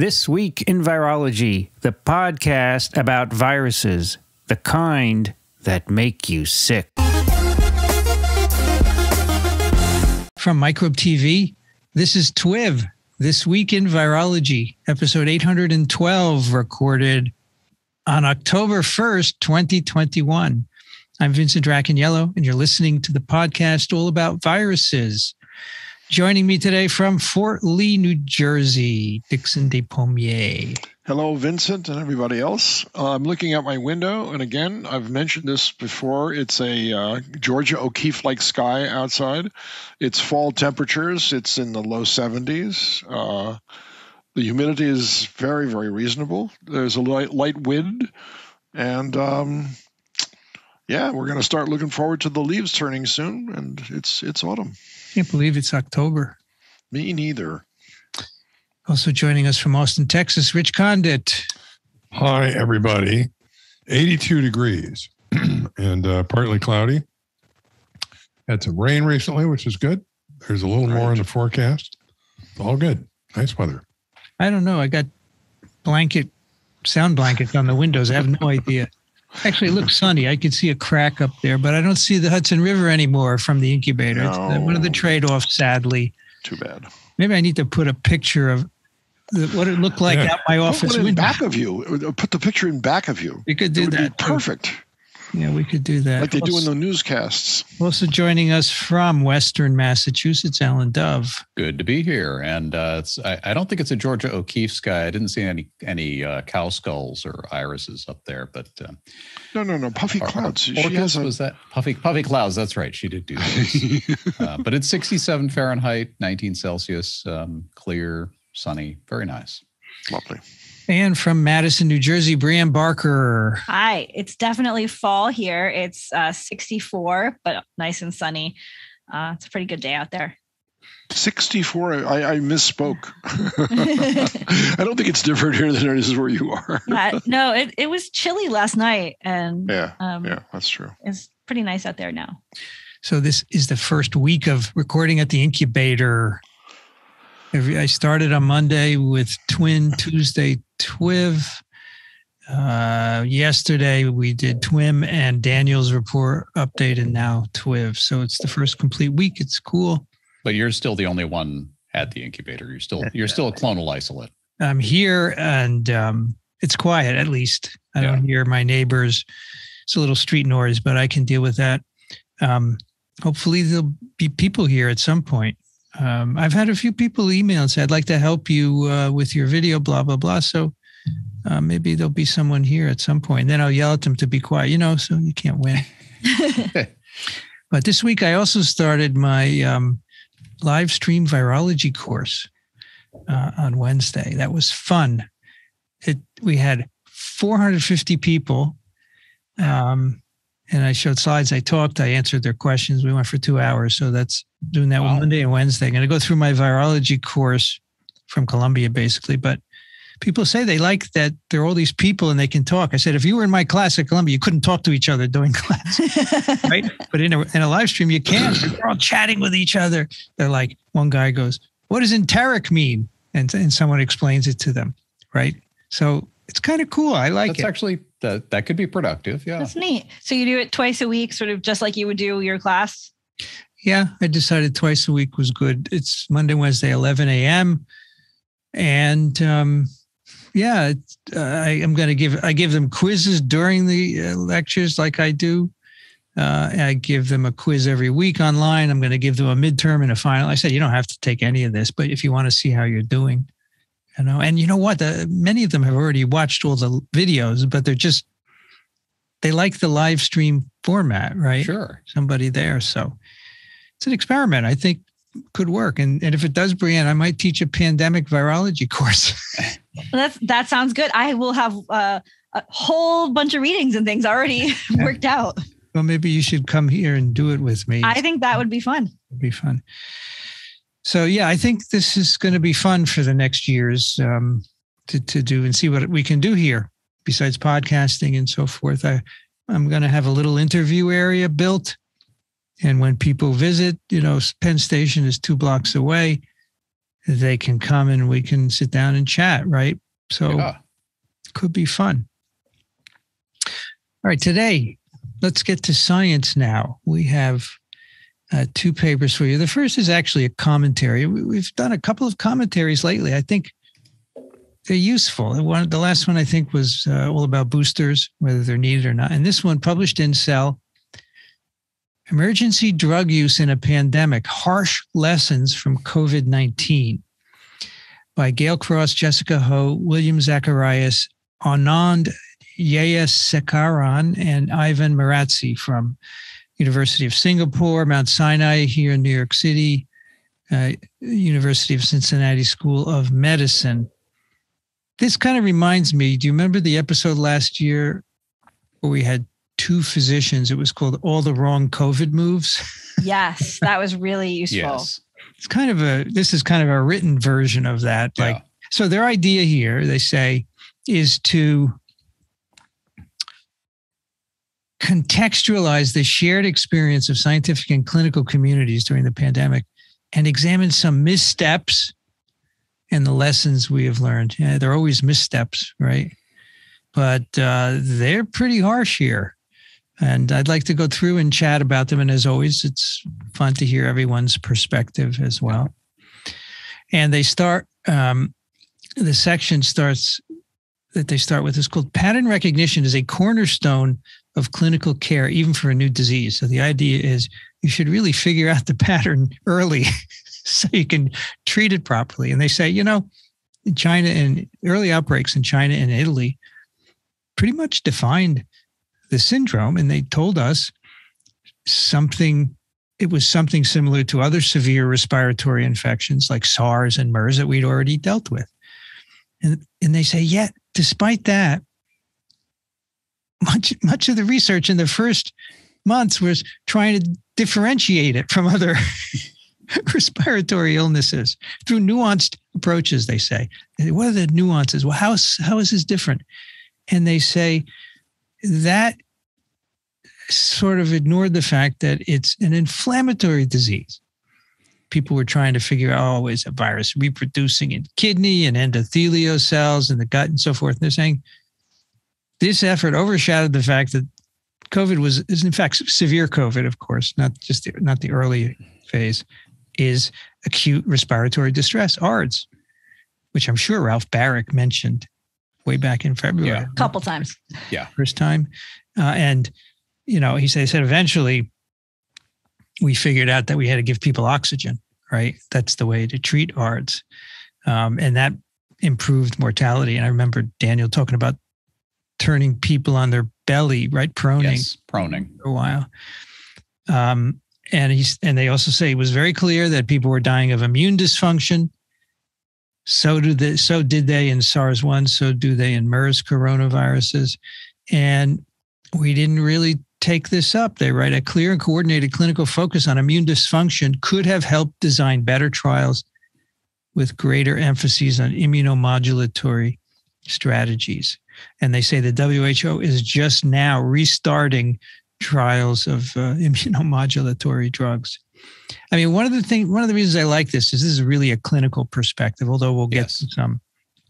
This Week in Virology, the podcast about viruses, the kind that make you sick. From Microbe TV, this is TWIV, This Week in Virology, episode 812, recorded on October 1st, 2021. I'm Vincent Dracaniello, and you're listening to the podcast all about viruses. Joining me today from Fort Lee, New Jersey, Dixon Despommier. Hello, Vincent, and everybody else. Uh, I'm looking out my window, and again, I've mentioned this before. It's a uh, Georgia O'Keeffe like sky outside. It's fall temperatures, it's in the low 70s. Uh, the humidity is very, very reasonable. There's a light, light wind, and um, yeah, we're going to start looking forward to the leaves turning soon, and it's it's autumn. Can't believe it's October. Me neither. Also joining us from Austin, Texas, Rich Condit. Hi, everybody. 82 degrees and uh, partly cloudy. Had some rain recently, which is good. There's a little right. more in the forecast. All good. Nice weather. I don't know. I got blanket, sound blankets on the windows. I have no idea. Actually, it looks sunny. I can see a crack up there, but I don't see the Hudson River anymore from the incubator. No. It's one of the trade offs, sadly. Too bad. Maybe I need to put a picture of what it looked like yeah. out my office put window. back of you. Put the picture in back of you. You could do that. perfect. Yeah, we could do that. Like they also, do in the newscasts. Also joining us from Western Massachusetts, Alan Dove. Good to be here. And uh, I, I, don't think it's a Georgia O'Keeffe sky. I didn't see any any uh, cow skulls or irises up there, but uh, no, no, no, puffy clouds. She has a... was that puffy puffy clouds? That's right. She did do uh, but it's 67 Fahrenheit, 19 Celsius, um, clear, sunny, very nice. Lovely. And from Madison, New Jersey, Brian Barker. Hi, it's definitely fall here. It's uh, 64, but nice and sunny. Uh, it's a pretty good day out there. 64. I, I misspoke. I don't think it's different here than it is where you are. uh, no, it, it was chilly last night. And yeah, um, yeah, that's true. It's pretty nice out there now. So this is the first week of recording at the incubator. I started on Monday with Twin Tuesday TWIV. Uh, yesterday we did TWIM and Daniel's report update, and now TWIV. So it's the first complete week. It's cool. But you're still the only one at the incubator. You're still you're still a clonal isolate. I'm here, and um, it's quiet. At least I yeah. don't hear my neighbors. It's a little street noise, but I can deal with that. Um, hopefully, there'll be people here at some point. Um, I've had a few people email and say, I'd like to help you uh, with your video, blah, blah, blah. So uh, maybe there'll be someone here at some point. Then I'll yell at them to be quiet, you know, so you can't win. but this week I also started my um, live stream virology course uh, on Wednesday. That was fun. It, we had 450 people. Um, and I showed slides. I talked. I answered their questions. We went for two hours. So that's doing that wow. Monday and Wednesday. I'm going to go through my virology course from Columbia, basically. But people say they like that there are all these people and they can talk. I said, if you were in my class at Columbia, you couldn't talk to each other during class, right? But in a, in a live stream, you can. They're all chatting with each other. They're like, one guy goes, "What does enteric mean?" And and someone explains it to them, right? So it's kind of cool. I like That's it. actually that that could be productive. Yeah. That's neat. So you do it twice a week, sort of just like you would do your class? Yeah, I decided twice a week was good. It's Monday, Wednesday, 11 a.m. And um, yeah, uh, I am going to give I give them quizzes during the uh, lectures, like I do. Uh, I give them a quiz every week online. I'm going to give them a midterm and a final. I said you don't have to take any of this, but if you want to see how you're doing, you know and you know what the, many of them have already watched all the videos but they're just they like the live stream format right sure somebody there so it's an experiment i think could work. And, and if it does brienne i might teach a pandemic virology course. That's that sounds good. I will have uh, a whole bunch of readings and things already worked out. Well maybe you should come here and do it with me. I think that would be fun. It'd be fun. So yeah, I think this is going to be fun for the next years um, to to do and see what we can do here besides podcasting and so forth. I I'm going to have a little interview area built, and when people visit, you know, Penn Station is two blocks away. they can come and we can sit down and chat, right? So Yeah. could be fun. All right, today, let's get to science now. We have uh, two papers for you. The first is actually a commentary. We, we've done a couple of commentaries lately. I think they're useful. The One, the last one I think was uh, all about boosters, whether they're needed or not. And this one, published in Cell, Emergency Drug Use in a Pandemic: Harsh Lessons from COVID nineteen, by Gail Cross, Jessica Ho, William Zacharias, Anand Yeyasekaran, and Ivan Marazzi from University of Singapore, Mount Sinai here in New York City, uh, University of Cincinnati School of Medicine. This kind of reminds me. Do you remember the episode last year where we had two physicians? It was called "All the Wrong COVID Moves." Yes, that was really useful. Yes. It's kind of a. This is kind of a written version of that. Like Yeah. so, their idea here, they say, is to contextualize the shared experience of scientific and clinical communities during the pandemic and examine some missteps and the lessons we have learned. Yeah, there are always missteps, right? But uh, they're pretty harsh here. And I'd like to go through and chat about them. And as always, it's fun to hear everyone's perspective as well. And they start, um, the section starts that they start with is called pattern recognition is a cornerstone of clinical care, even for a new disease. So the idea is you should really figure out the pattern early so you can treat it properly. And they say, you know, China and early outbreaks in China and Italy pretty much defined the syndrome. And they told us something, it was something similar to other severe respiratory infections like SARS and MERS that we'd already dealt with. And, and they say, yet, despite that, much much of the research in the first months was trying to differentiate it from other respiratory illnesses through nuanced approaches they say what are the nuances well how how is this different and they say that sort of ignored the fact that it's an inflammatory disease. People were trying to figure out oh is a virus reproducing in kidney and endothelial cells in the gut and so forth. And they're saying this effort overshadowed the fact that COVID was is in fact severe COVID, of course, not just the, not the early phase, is acute respiratory distress, ARDS, which I'm sure Ralph Barrick mentioned way back in February, Yeah. A couple times. Yeah. first time, uh, and you know he said, he said eventually we figured out that we had to give people oxygen, right? That's the way to treat ARDS, um, and that improved mortality. And I remember Daniel talking about turning people on their belly, right, proning Yes. Proning. for a while. Um, and he's and they also say it was very clear that people were dying of immune dysfunction. So do they, so did they in SARS one, so do they in MERS coronaviruses. And we didn't really take this up. They write a clear and coordinated clinical focus on immune dysfunction could have helped design better trials with greater emphases on immunomodulatory strategies. And they say the WHO is just now restarting trials of uh, immunomodulatory drugs. I mean, one of the things, one of the reasons I like this is this is really a clinical perspective, although we'll get Yes. to some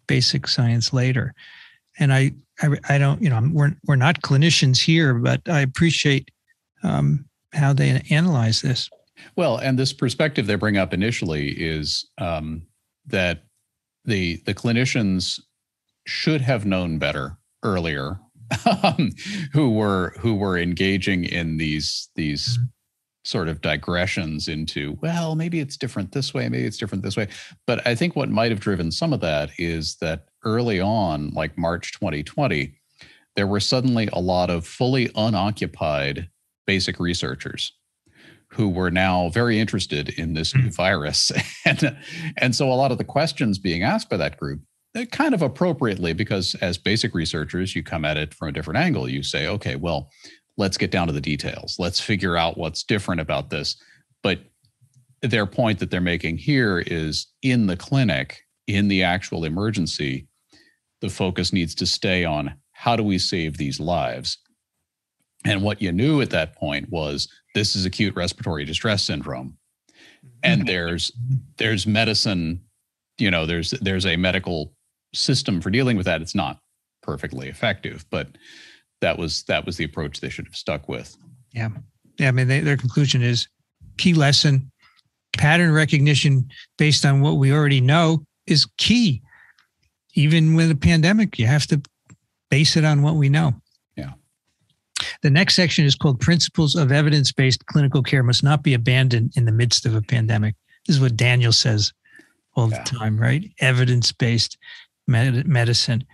basic science later. And I, I, I don't, you know, we're we're not clinicians here, but I appreciate um, how they analyze this. Well, and this perspective they bring up initially is um, that the the clinicians should have known better earlier, um, who were who were engaging in these these sort of digressions into well maybe it's different this way maybe it's different this way. But i think what might have driven some of that is that early on like march 2020 there were suddenly a lot of fully unoccupied basic researchers who were now very interested in this new virus. And and so a lot of the questions being asked by that group uh, kind of appropriately because as basic researchers you come at it from a different angle. You say okay well let's get down to the details. Let's figure out what's different about this. But their point that they're making here is in the clinic in the actual emergency the focus needs to stay on how do we save these lives? And what you knew at that point was this is acute respiratory distress syndrome. And mm-hmm. there's there's medicine you know there's there's a medical system for dealing with that. It's not perfectly effective, but that was that was the approach they should have stuck with. Yeah. Yeah. I mean, they, their conclusion is key lesson pattern recognition based on what we already know is key. Even with a pandemic, you have to base it on what we know. Yeah. The next section is called Principles of Evidence Based Clinical Care Must Not Be Abandoned in the Midst of a Pandemic. This is what Daniel says all Yeah. the time, right? Evidence based med- medicine.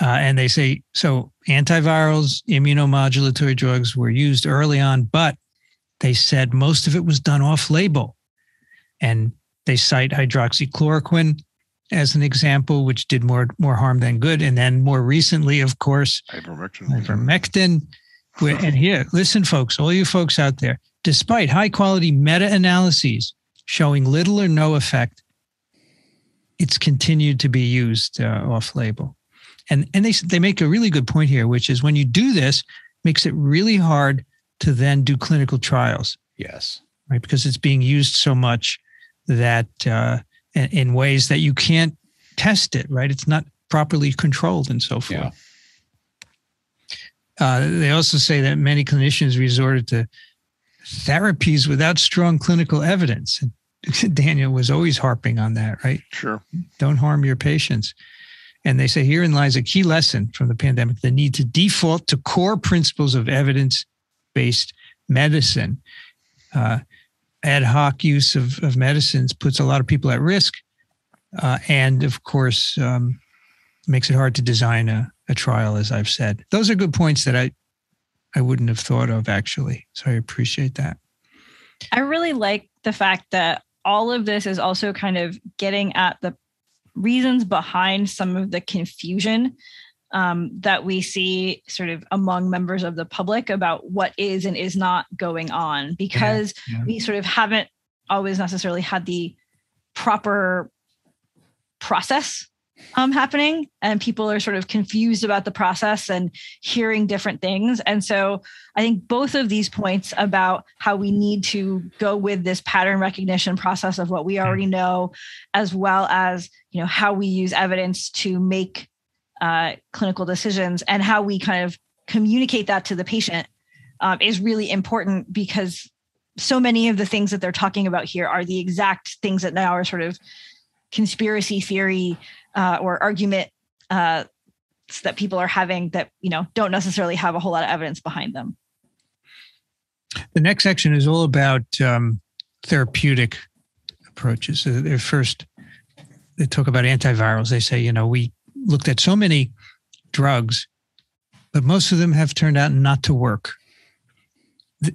Uh, and they say so antivirals, immunomodulatory drugs were used early on, but they said most of it was done off label. And they cite hydroxychloroquine as an example, which did more more harm than good. And then more recently, of course, Ivermectin. ivermectin. And here, listen, folks, all you folks out there, despite high quality meta analyses showing little or no effect, it's continued to be used uh, off label. And, and they, they make a really good point here, which is when you do this, makes it really hard to then do clinical trials Yes. right? Because it's being used so much that uh, in, in ways that you can't test it, right? It's not properly controlled and so forth. Yeah. Uh, they also say that many clinicians resorted to therapies without strong clinical evidence. And Daniel was always harping on that, right? Sure. Don't harm your patients. And they say herein lies a key lesson from the pandemic the need to default to core principles of evidence based medicine. Uh, ad hoc use of, of medicines puts a lot of people at risk. Uh, and of course, um, makes it hard to design a, a trial, as I've said. Those are good points that I, I wouldn't have thought of actually. So I appreciate that. I really like the fact that all of this is also kind of getting at the reasons behind some of the confusion um, that we see sort of among members of the public about what is and is not going on. Because yeah. we sort of haven't always necessarily had the proper process um, happening and people are sort of confused about the process and hearing different things. And so i think both of these points about how we need to go with this pattern recognition process of what we already know as well as you know how we use evidence to make uh, clinical decisions and how we kind of communicate that to the patient um, is really important because so many of the things that they're talking about here are the exact things that now are sort of conspiracy theory uh, or argument uh, that people are having that you know don't necessarily have a whole lot of evidence behind them. The next section is all about um, therapeutic approaches. They first, they talk about antivirals. They say, you know, we looked at so many drugs, but most of them have turned out not to work.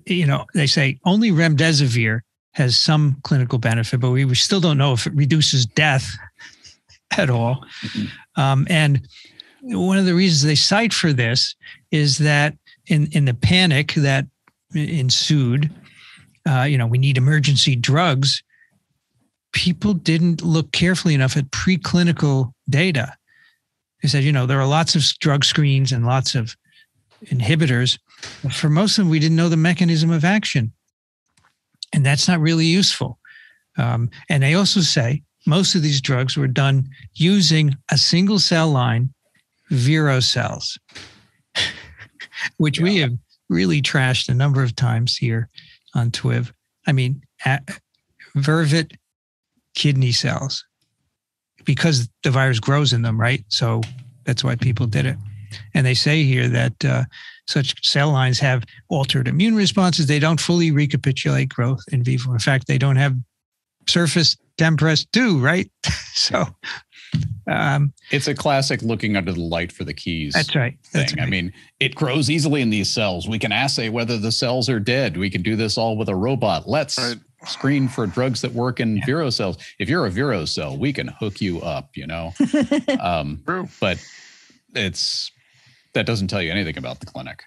You know, they say only remdesivir has some clinical benefit, but we still don't know if it reduces death at all. Um, and one of the reasons they cite for this is that in in the panic that ensued, uh, you know, we need emergency drugs. People didn't look carefully enough at preclinical data. They said, you know, there are lots of drug screens and lots of inhibitors. For most of them, we didn't know the mechanism of action. And that's not really useful. Um, and they also say most of these drugs were done using a single cell line, Vero cells, which we have really trashed a number of times here on TWIV. I mean, a- vervet kidney cells, because the virus grows in them, right? So that's why people did it. And they say here that uh, such cell lines have altered immune responses. They don't fully recapitulate growth in vivo. In fact, they don't have surface tempress too, right? so um, It's a classic looking under the light for the keys that's right. thing. That's right. I mean, it grows easily in these cells. We can assay whether the cells are dead. We can do this all with a robot. Let's Right. Screen for drugs that work in Vero cells. If you're a Vero cell, we can hook you up, you know. um, True. but it's that doesn't tell you anything about the clinic.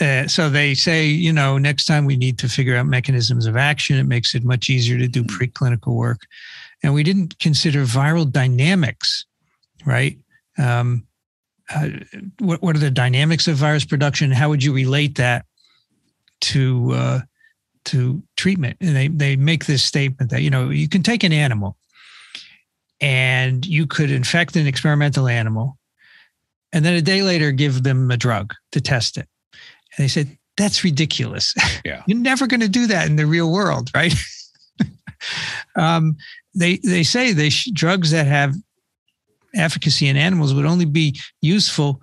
Uh, so they say, you know, next time we need to figure out mechanisms of action. It makes it much easier to do preclinical work. And we didn't consider viral dynamics, right? Um, uh, what, what are the dynamics of virus production? How would you relate that to uh, to treatment? And they they make this statement that you know you can take an animal and you could infect an experimental animal and then a day later give them a drug to test it. And they said, that's ridiculous. Yeah. You're never going to do that in the real world, right? um, they they say they sh- drugs that have efficacy in animals would only be useful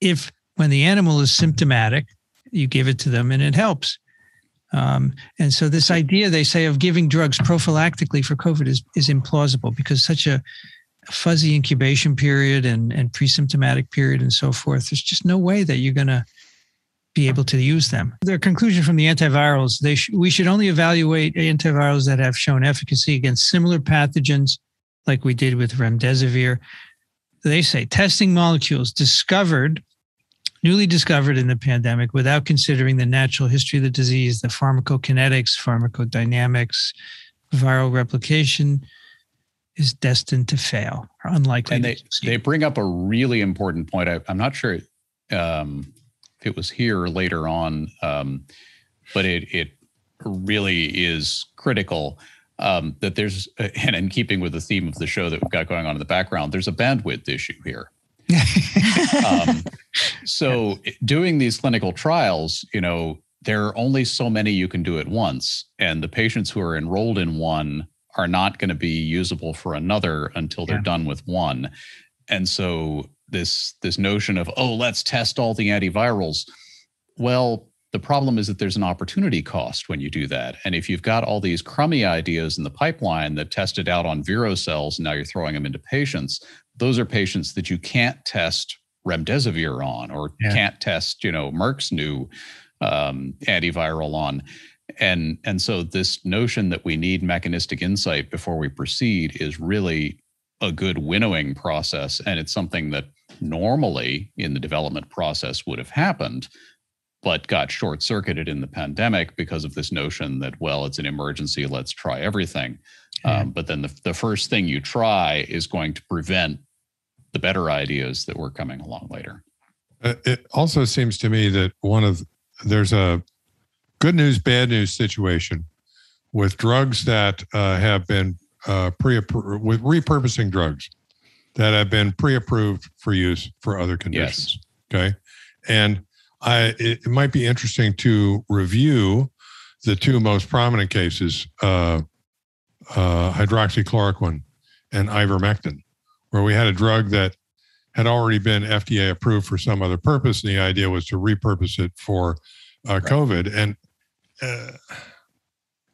if when the animal is symptomatic, you give it to them and it helps. Um, and so this idea they say of giving drugs prophylactically for COVID is is implausible because such a fuzzy incubation period and and pre-symptomatic period and so forth. There's just no way that you're going to be able to use them. Their conclusion from the antivirals, they sh- we should only evaluate antivirals that have shown efficacy against similar pathogens, like we did with remdesivir. They say testing molecules discovered, newly discovered in the pandemic, without considering the natural history of the disease, the pharmacokinetics, pharmacodynamics, viral replication, is destined to fail or unlikely. and they they bring up a really important point. I, I'm not sure um, if it was here or later on, um, but it it really is critical um, that there's and in keeping with the theme of the show that we've got going on in the background, there's a bandwidth issue here. Um, so doing these clinical trials, you know, there are only so many you can do at once, and the patients who are enrolled in one are not going to be usable for another until they're Yeah. done with one. And so this this notion of oh, let's test all the antivirals. Well, the problem is that there's an opportunity cost when you do that. And if you've got all these crummy ideas in the pipeline that tested out on Vero cells, and now you're throwing them into patients, those are patients that you can't test remdesivir on or Yeah. can't test, you know, Merck's new um, antiviral on. And and so this notion that we need mechanistic insight before we proceed is really a good winnowing process. And it's something that normally in the development process would have happened, but got short circuited in the pandemic because of this notion that, well, it's an emergency, let's try everything. Yeah. Um, but then the, the first thing you try is going to prevent the better ideas that were coming along later. Uh, It also seems to me that one of there's a good news, bad news situation with drugs that uh, have been uh, pre with repurposing drugs that have been pre-approved for use for other conditions. Okay, and I it, it might be interesting to review the two most prominent cases, uh, uh, hydroxychloroquine and ivermectin, where we had a drug that had already been FDA approved for some other purpose, and the idea was to repurpose it for uh, COVID. And uh,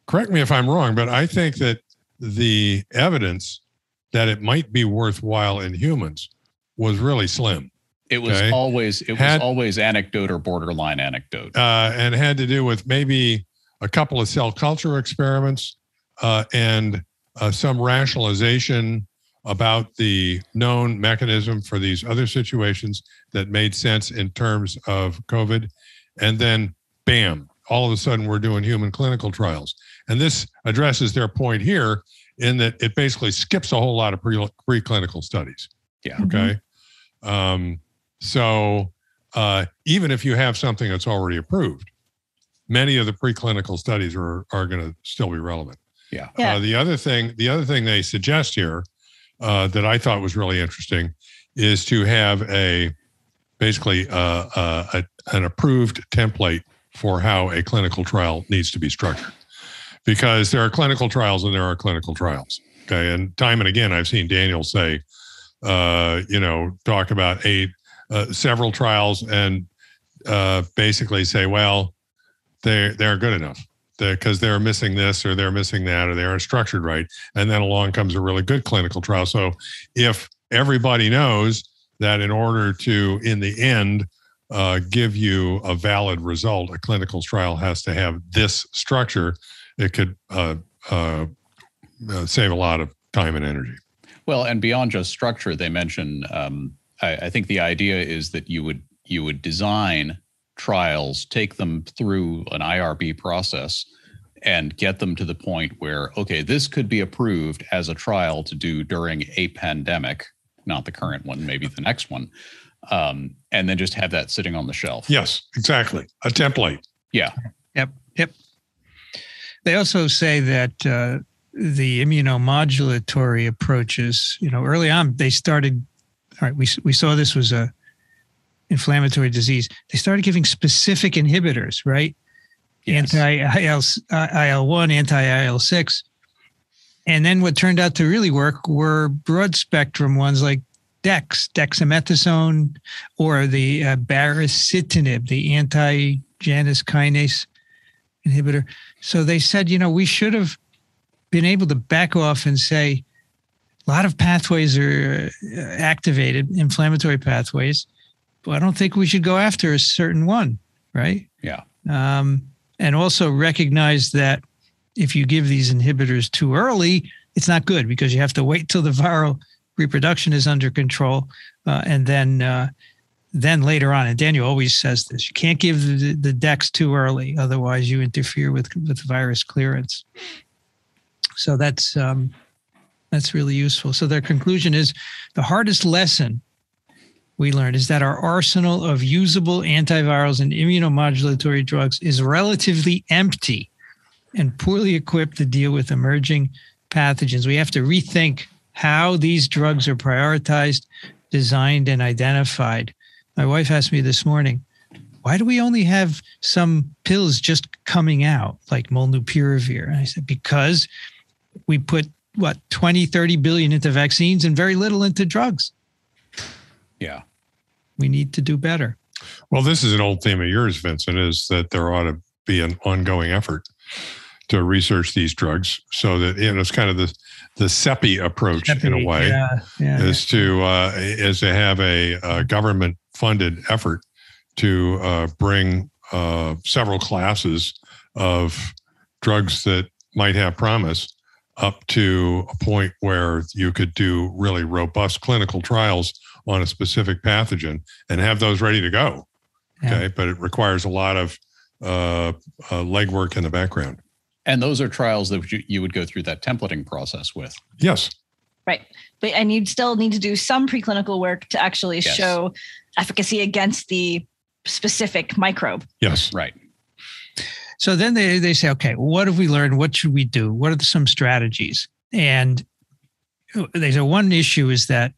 correct me if I'm wrong, but I think that the evidence that it might be worthwhile in humans was really slim It was Okay. always it Had- was always anecdote or borderline anecdote. uh, and had to do with maybe a couple of cell culture experiments uh, and uh, some rationalization about the known mechanism for these other situations that made sense in terms of COVID. And then, bam, all of a sudden we're doing human clinical trials. And this addresses their point here in that it basically skips a whole lot of pre- preclinical studies. Yeah. Okay. Um, so uh, even if you have something that's already approved, many of the preclinical studies are are going to still be relevant. Yeah. Yeah. Uh, the other thing, the other thing they suggest here uh, that I thought was really interesting is to have a basically uh, uh, a, an approved template for how a clinical trial needs to be structured, because there are clinical trials and there are clinical trials. Okay, and time and again, I've seen Daniel say, uh, you know, talk about eight, several trials, and basically say, well, they they're good enough because they're missing this or they're missing that or they aren't structured right, and then along comes a really good clinical trial. So if everybody knows that in order to, in the end, uh, give you a valid result, a clinical trial has to have this structure. It could uh, uh, uh, save a lot of time and energy. Well, and beyond just structure, they mention. Um, I, I think the idea is that you would you would design trials, take them through an IRB process, and get them to the point where okay, this could be approved as a trial to do during a pandemic, not the current one, maybe the next one, um, and then just have that sitting on the shelf. Yes, exactly. A template. Yeah. Yep. Yep. They also say that uh, the immunomodulatory approaches, you know, early on they started. All right, we we saw this was a inflammatory disease. They started giving specific inhibitors, right? Yes. Anti IL one, anti IL six, and then what turned out to really work were broad spectrum ones like Dex, dexamethasone, or the uh, baricitinib, the anti-Janus kinase inhibitor. So they said, you know, we should have been able to back off and say a lot of pathways are uh, activated, inflammatory pathways, but I don't think we should go after a certain one, right? Yeah. Um, and also recognize that if you give these inhibitors too early, it's not good because you have to wait till the viral reproduction is under control, uh, and then uh, then later on. And Daniel always says this: you can't give the, the dex too early, otherwise you interfere with with virus clearance. So that's um, that's really useful. So their conclusion is the hardest lesson we learned is that our arsenal of usable antivirals and immunomodulatory drugs is relatively empty and poorly equipped to deal with emerging pathogens. We have to rethink how these drugs are prioritized, designed, and identified. My wife asked me this morning, why do we only have some pills just coming out like molnupiravir? And I said, because we put what 20, 30 billion into vaccines and very little into drugs. Yeah. We need to do better. Well, this is an old theme of yours, Vincent, is that there ought to be an ongoing effort to research these drugs so that you know it's kind of the the CEPI approach in a way yeah, yeah, is to uh, is to have a, a government funded effort to uh, bring uh, several classes of drugs that might have promise up to a point where you could do really robust clinical trials on a specific pathogen and have those ready to go. Yeah. Okay, but it requires a lot of uh, uh, legwork in the background. And those are trials that you, you would go through that templating process with. Yes. Right. But and you'd still need to do some preclinical work to actually Yes. show efficacy against the specific microbe. Yes. Right. So then they, they say, okay, what have we learned? What should we do? What are some strategies? And they say one issue is that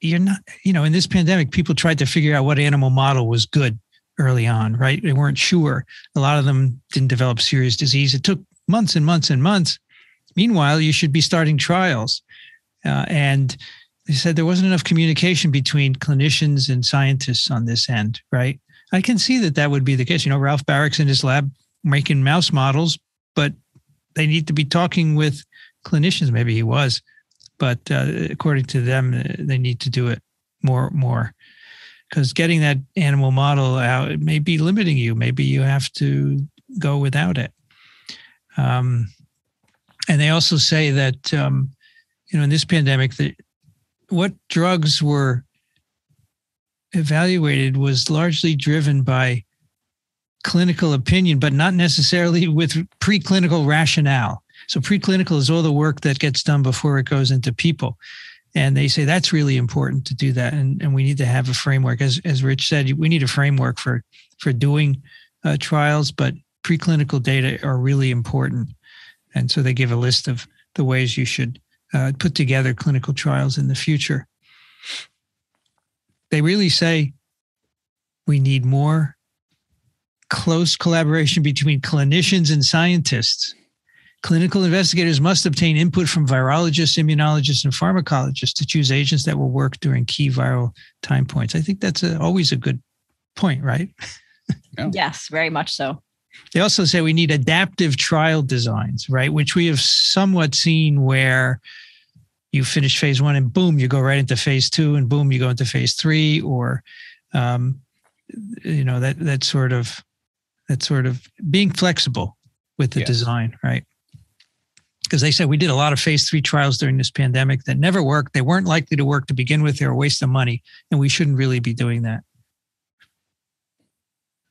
you're not, you know, in this pandemic, people tried to figure out what animal model was good early on, right? They weren't sure. A lot of them didn't develop serious disease. It took months and months and months. Meanwhile, you should be starting trials. Uh, and they said there wasn't enough communication between clinicians and scientists on this end, right? I can see that that would be the case. You know, Ralph Barrick's in his lab making mouse models, but they need to be talking with clinicians. Maybe he was, but uh, according to them, uh, they need to do it more, more, because getting that animal model out may be limiting you. Maybe you have to go without it. Um, and they also say that um, you know in this pandemic that what drugs were evaluated was largely driven by clinical opinion, but not necessarily with preclinical rationale. So, preclinical is all the work that gets done before it goes into people. And they say that's really important to do that. And, and we need to have a framework. As, as Rich said, we need a framework for, for doing uh, trials, but preclinical data are really important. And so they give a list of the ways you should uh, put together clinical trials in the future they really say we need more close collaboration between clinicians and scientists. Clinical investigators must obtain input from virologists, immunologists, and pharmacologists to choose agents that will work during key viral time points. I think that's a, always a good point, right? Yeah. Yes, very much so. They also say we need adaptive trial designs, right? Which we have somewhat seen where you finish phase one and boom, you go right into phase two, and boom, you go into phase three, or um, you know that that sort of that sort of being flexible with the Yes. design, right? Because they said we did a lot of phase three trials during this pandemic that never worked. They weren't likely to work to begin with. They were a waste of money, and we shouldn't really be doing that.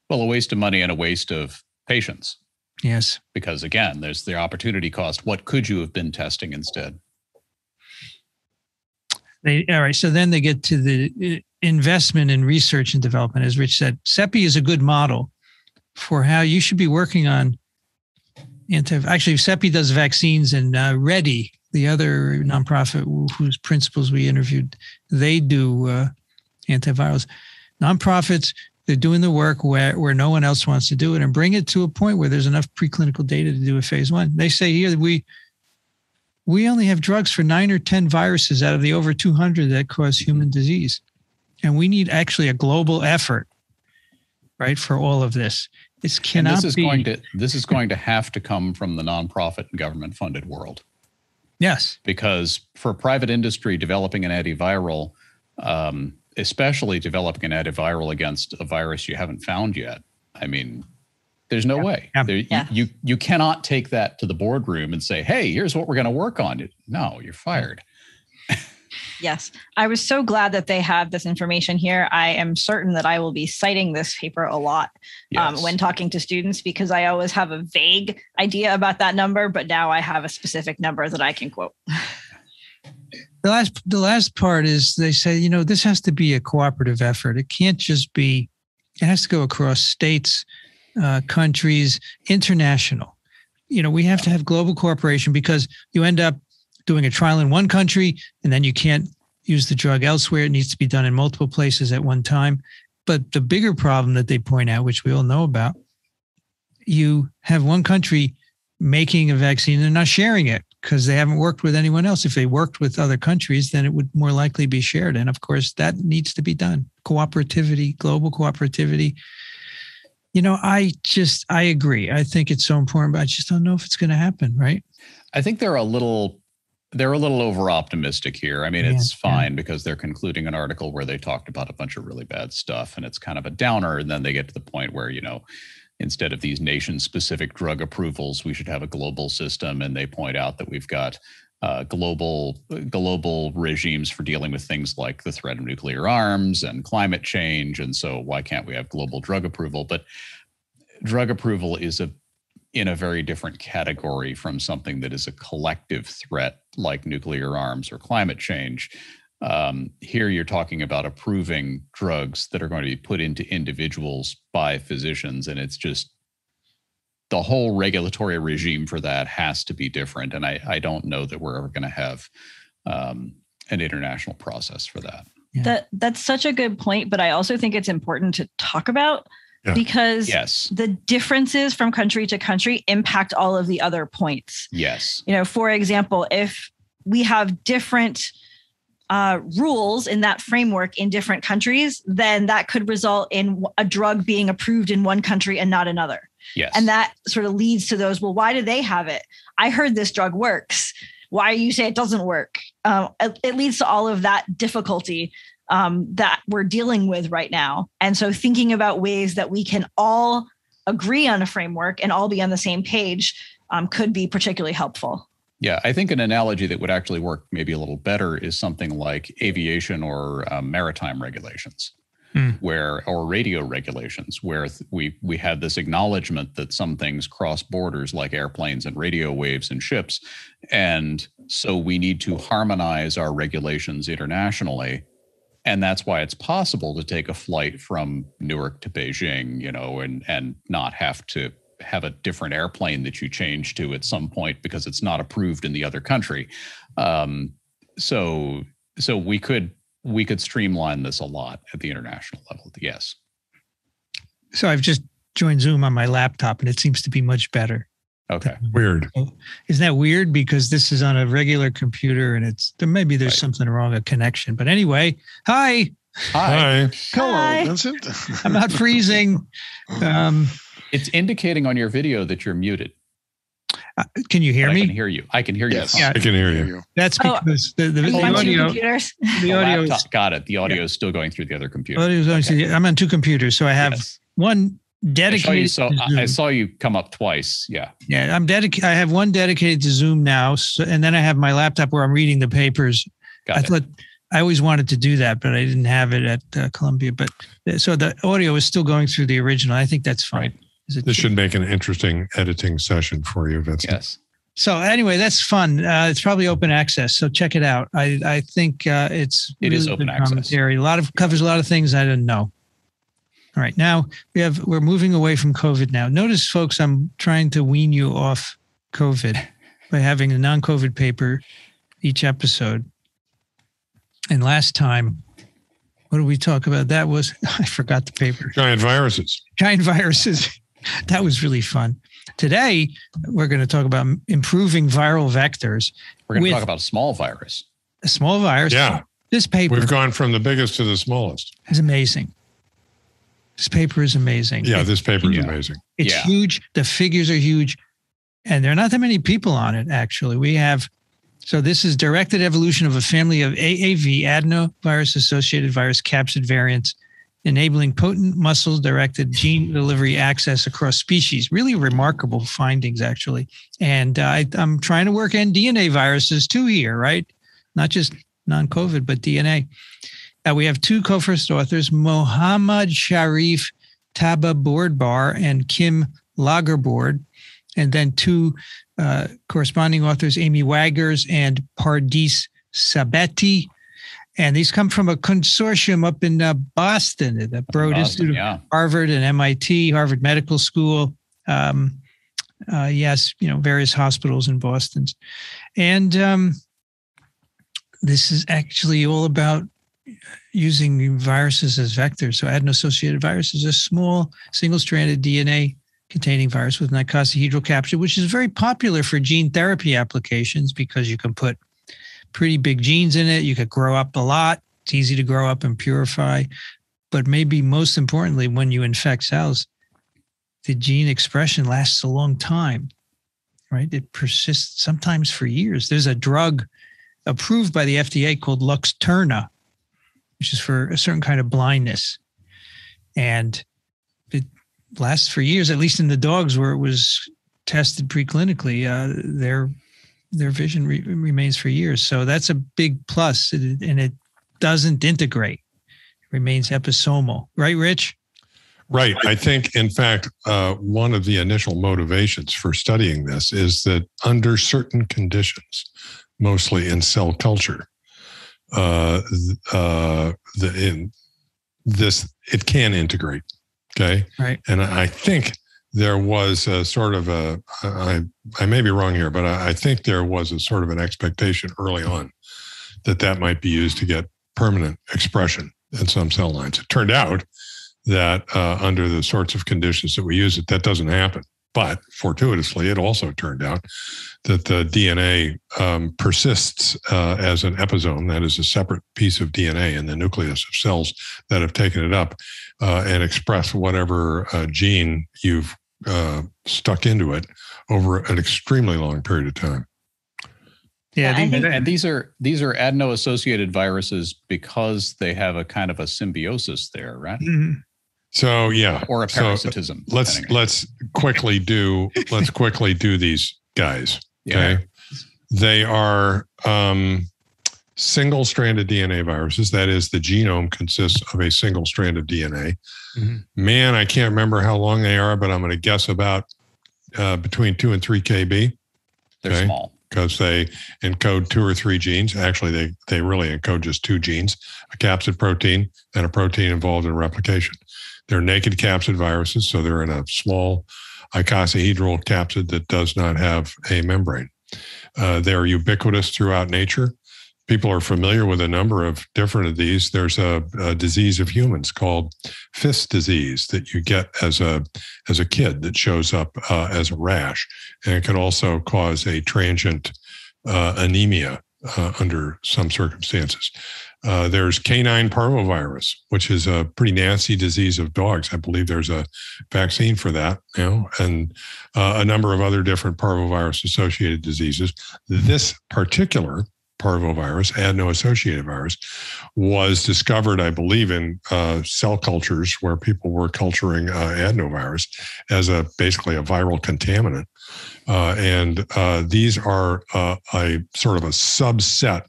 Well, a waste of money and a waste of patience. Yes. Because again, there's the opportunity cost. What could you have been testing instead? They, all right. So then they get to the uh, investment in research and development. As Rich said, CEPI is a good model for how you should be working on anti. Actually, CEPI does vaccines, and uh, Ready, the other nonprofit whose principals we interviewed, they do uh, antivirals. Nonprofits, they're doing the work where, where no one else wants to do it and bring it to a point where there's enough preclinical data to do a phase one. They say here that we we only have drugs for nine or 10 viruses out of the over 200 that cause human disease. And we need actually a global effort, right, for all of this. This cannot and this is be. going to this is going to have to come from the nonprofit and government funded world. Yes. Because for private industry developing an antiviral, um, especially developing an antiviral against a virus you haven't found yet, I mean, there's no Yeah. way. Yeah. There, Yeah. You, you you cannot take that to the boardroom and say, "Hey, here's what we're going to work on." No, you're fired. Yes. I was so glad that they have this information here. I am certain that I will be citing this paper a lot um, when talking to students because I always have a vague idea about that number, but now I have a specific number that I can quote. The last the last part is they say, you know, this has to be a cooperative effort. It can't just be, it has to go across states, uh, countries, international. You know, we have to have global cooperation because you end up doing a trial in one country and then you can't use the drug elsewhere. It needs to be done in multiple places at one time. But the bigger problem that they point out, which we all know about, you have one country making a vaccine and not sharing it because they haven't worked with anyone else. If they worked with other countries, then it would more likely be shared. And of course, that needs to be done. Cooperativity, global cooperativity. You know, I just I agree. I think it's so important, but I just don't know if it's going to happen, right? I think they're a little they're a little over optimistic here. I mean, Yeah, it's yeah. fine because they're concluding an article where they talked about a bunch of really bad stuff and it's kind of a downer. And then they get to the point where, you know, instead of these nation specific drug approvals, we should have a global system. And they point out that we've got uh, global global regimes for dealing with things like the threat of nuclear arms and climate change. And so why can't we have global drug approval? But drug approval is a in a very different category from something that is a collective threat like nuclear arms or climate change. Um, here you're talking about approving drugs that are going to be put into individuals by physicians, and it's just the whole regulatory regime for that has to be different. And I, I don't know that we're ever going to have um, an international process for that. Yeah. That that's such a good point, but I also think it's important to talk about Yeah. because Yes, the differences from country to country impact all of the other points. yes, You know, for example, if we have different uh, rules in that framework in different countries, then that could result in a drug being approved in one country and not another. yes. And that sort of leads to those, well, why do they have it? I heard this drug works. Why you say it doesn't work? Um, it, it leads to all of that difficulty um, that we're dealing with right now. And so thinking about ways that we can all agree on a framework and all be on the same page um, could be particularly helpful. Yeah, I think an analogy that would actually work maybe a little better is something like aviation or um, maritime regulations, Hmm. where or radio regulations, where th- we we had this acknowledgement that some things cross borders, like airplanes and radio waves and ships, and so we need to harmonize our regulations internationally. And that's why it's possible to take a flight from Newark to Beijing, you know, and and not have to have a different airplane that you change to at some point because it's not approved in the other country. Um, so so we could we could streamline this a lot at the international level. Yes. So I've just joined Zoom on my laptop and it seems to be much better. Okay. Weird. Isn't that weird? Because this is on a regular computer and it's there maybe there's Right. something wrong, a connection. But anyway, hi. Hi. Hi. Hello, Hi. Vincent. I'm not freezing. Um, It's indicating on your video that you're muted. uh, can you hear but I can me? hear you. I can hear Yes. you. Yeah. I can hear you. That's Oh, because the, the, Are the you on two audio, computers? the The audio, is, got it. The audio is still going through the other computer. audio is only- I'm on two computers. So I have Yes. one I saw you. dedicated. So to I- I saw you come up twice. Yeah. Yeah, I'm dedicated. I have one dedicated to Zoom now, so, and then I have my laptop where I'm reading the papers. Got I it. thought I always wanted to do that, but I didn't have it at uh, Columbia. But so the audio is still going through the original. I think that's fine. Right. Is it- This should make an interesting editing session for you, Vincent. Yes. So anyway, that's fun. Uh, it's probably open access, so check it out. I I think uh, it's It is really open access. commentary. A lot of covers a lot of things I didn't know. All right, now we have we're moving away from COVID now. Notice, folks, I'm trying to wean you off COVID by having a non COVID paper each episode. And last time, what did we talk about? That was, I forgot the paper. Giant viruses. Giant viruses. that was really fun. Today, we're going to talk about improving viral vectors. We're going to talk about a small virus. A small virus. Yeah. This paper We've gone from the biggest to the smallest. It's amazing. This paper is amazing. Yeah, It- this paper is Yeah. amazing. it's Yeah. huge. The figures are huge. And there are not that many people on it, actually. We have, so this is directed evolution of a family of AAV, adenovirus associated virus capsid variants, enabling potent muscle directed gene delivery access across species. Really remarkable findings, actually. And uh, I, I'm trying to work in DNA viruses too here, right? Not just non COVID, but DNA. Uh, we have two co first authors, Mohammad Sharif Taba Boardbar and Kim Lagerboard, and then two uh, corresponding authors, Amy Waggers and Pardis Sabetti. And these come from a consortium up in uh, Boston, the Broad Boston, Institute of yeah. Harvard and MIT, Harvard Medical School. Um, uh, yes, you know, various hospitals in Boston. And um, this is actually all about using viruses as vectors. So adeno-associated virus is a small single-stranded DNA containing virus with icosahedral capsid, which is very popular for gene therapy applications because you can put pretty big genes in it. You could grow up a lot. It's easy to grow up and purify. But maybe most importantly, when you infect cells, the gene expression lasts a long time, right? It persists sometimes for years. There's a drug approved by the FDA called Luxturna, which is for a certain kind of blindness. And it lasts for years, at least in the dogs where it was tested preclinically. Uh, their their vision re- remains for years. So that's a big plus, and it- doesn't integrate. Remains episomal, right, Rich? Right. I think, in fact, uh, one of the initial motivations for studying this is that under certain conditions, mostly in cell culture, uh, uh, the, in this it can integrate. Okay. Right. And I think there was a sort of a I I may be wrong here, but I, I think there was a sort of an expectation early on that that might be used to get permanent expression in some cell lines. It turned out that uh, under the sorts of conditions that we use it, that doesn't happen. But fortuitously, it also turned out that the DNA um, persists uh, as an episome, that is a separate piece of DNA in the nucleus of cells that have taken it up uh, and express whatever uh, gene you've uh, stuck into it over an extremely long period of time. Yeah, Yeah, I And, and these are these are adeno-associated viruses because they have a kind of a symbiosis there, right? Mhm. So yeah, Or a So, parasitism. let's let's quickly do let's quickly do these guys. Yeah. Okay. They are um, single stranded DNA viruses. That is, the genome consists of a single strand of DNA. Mhm. Man, I can't remember how long they are, but I'm going to guess about uh, between two and three KB They're okay. small. because they encode two or three genes. Actually, they, they really encode just two genes a capsid protein and a protein involved in replication. They're naked capsid viruses, so they're in a small icosahedral capsid that does not have a membrane. Uh, they're ubiquitous throughout nature. People are familiar with a number of different of these. There's a, a disease of humans called Fist disease that you get as a as a kid that shows up uh, as a rash, and it can also cause a transient uh, anemia uh, under some circumstances. Uh, there's canine parvovirus, which is a pretty nasty disease of dogs. I believe there's a vaccine for that now, and uh, a number of other different parvovirus associated diseases. This particular parvovirus, adeno-associated virus, was discovered, I believe, in uh, cell cultures where people were culturing uh, adenovirus as a basically a viral contaminant. Uh, and these are a sort of a subset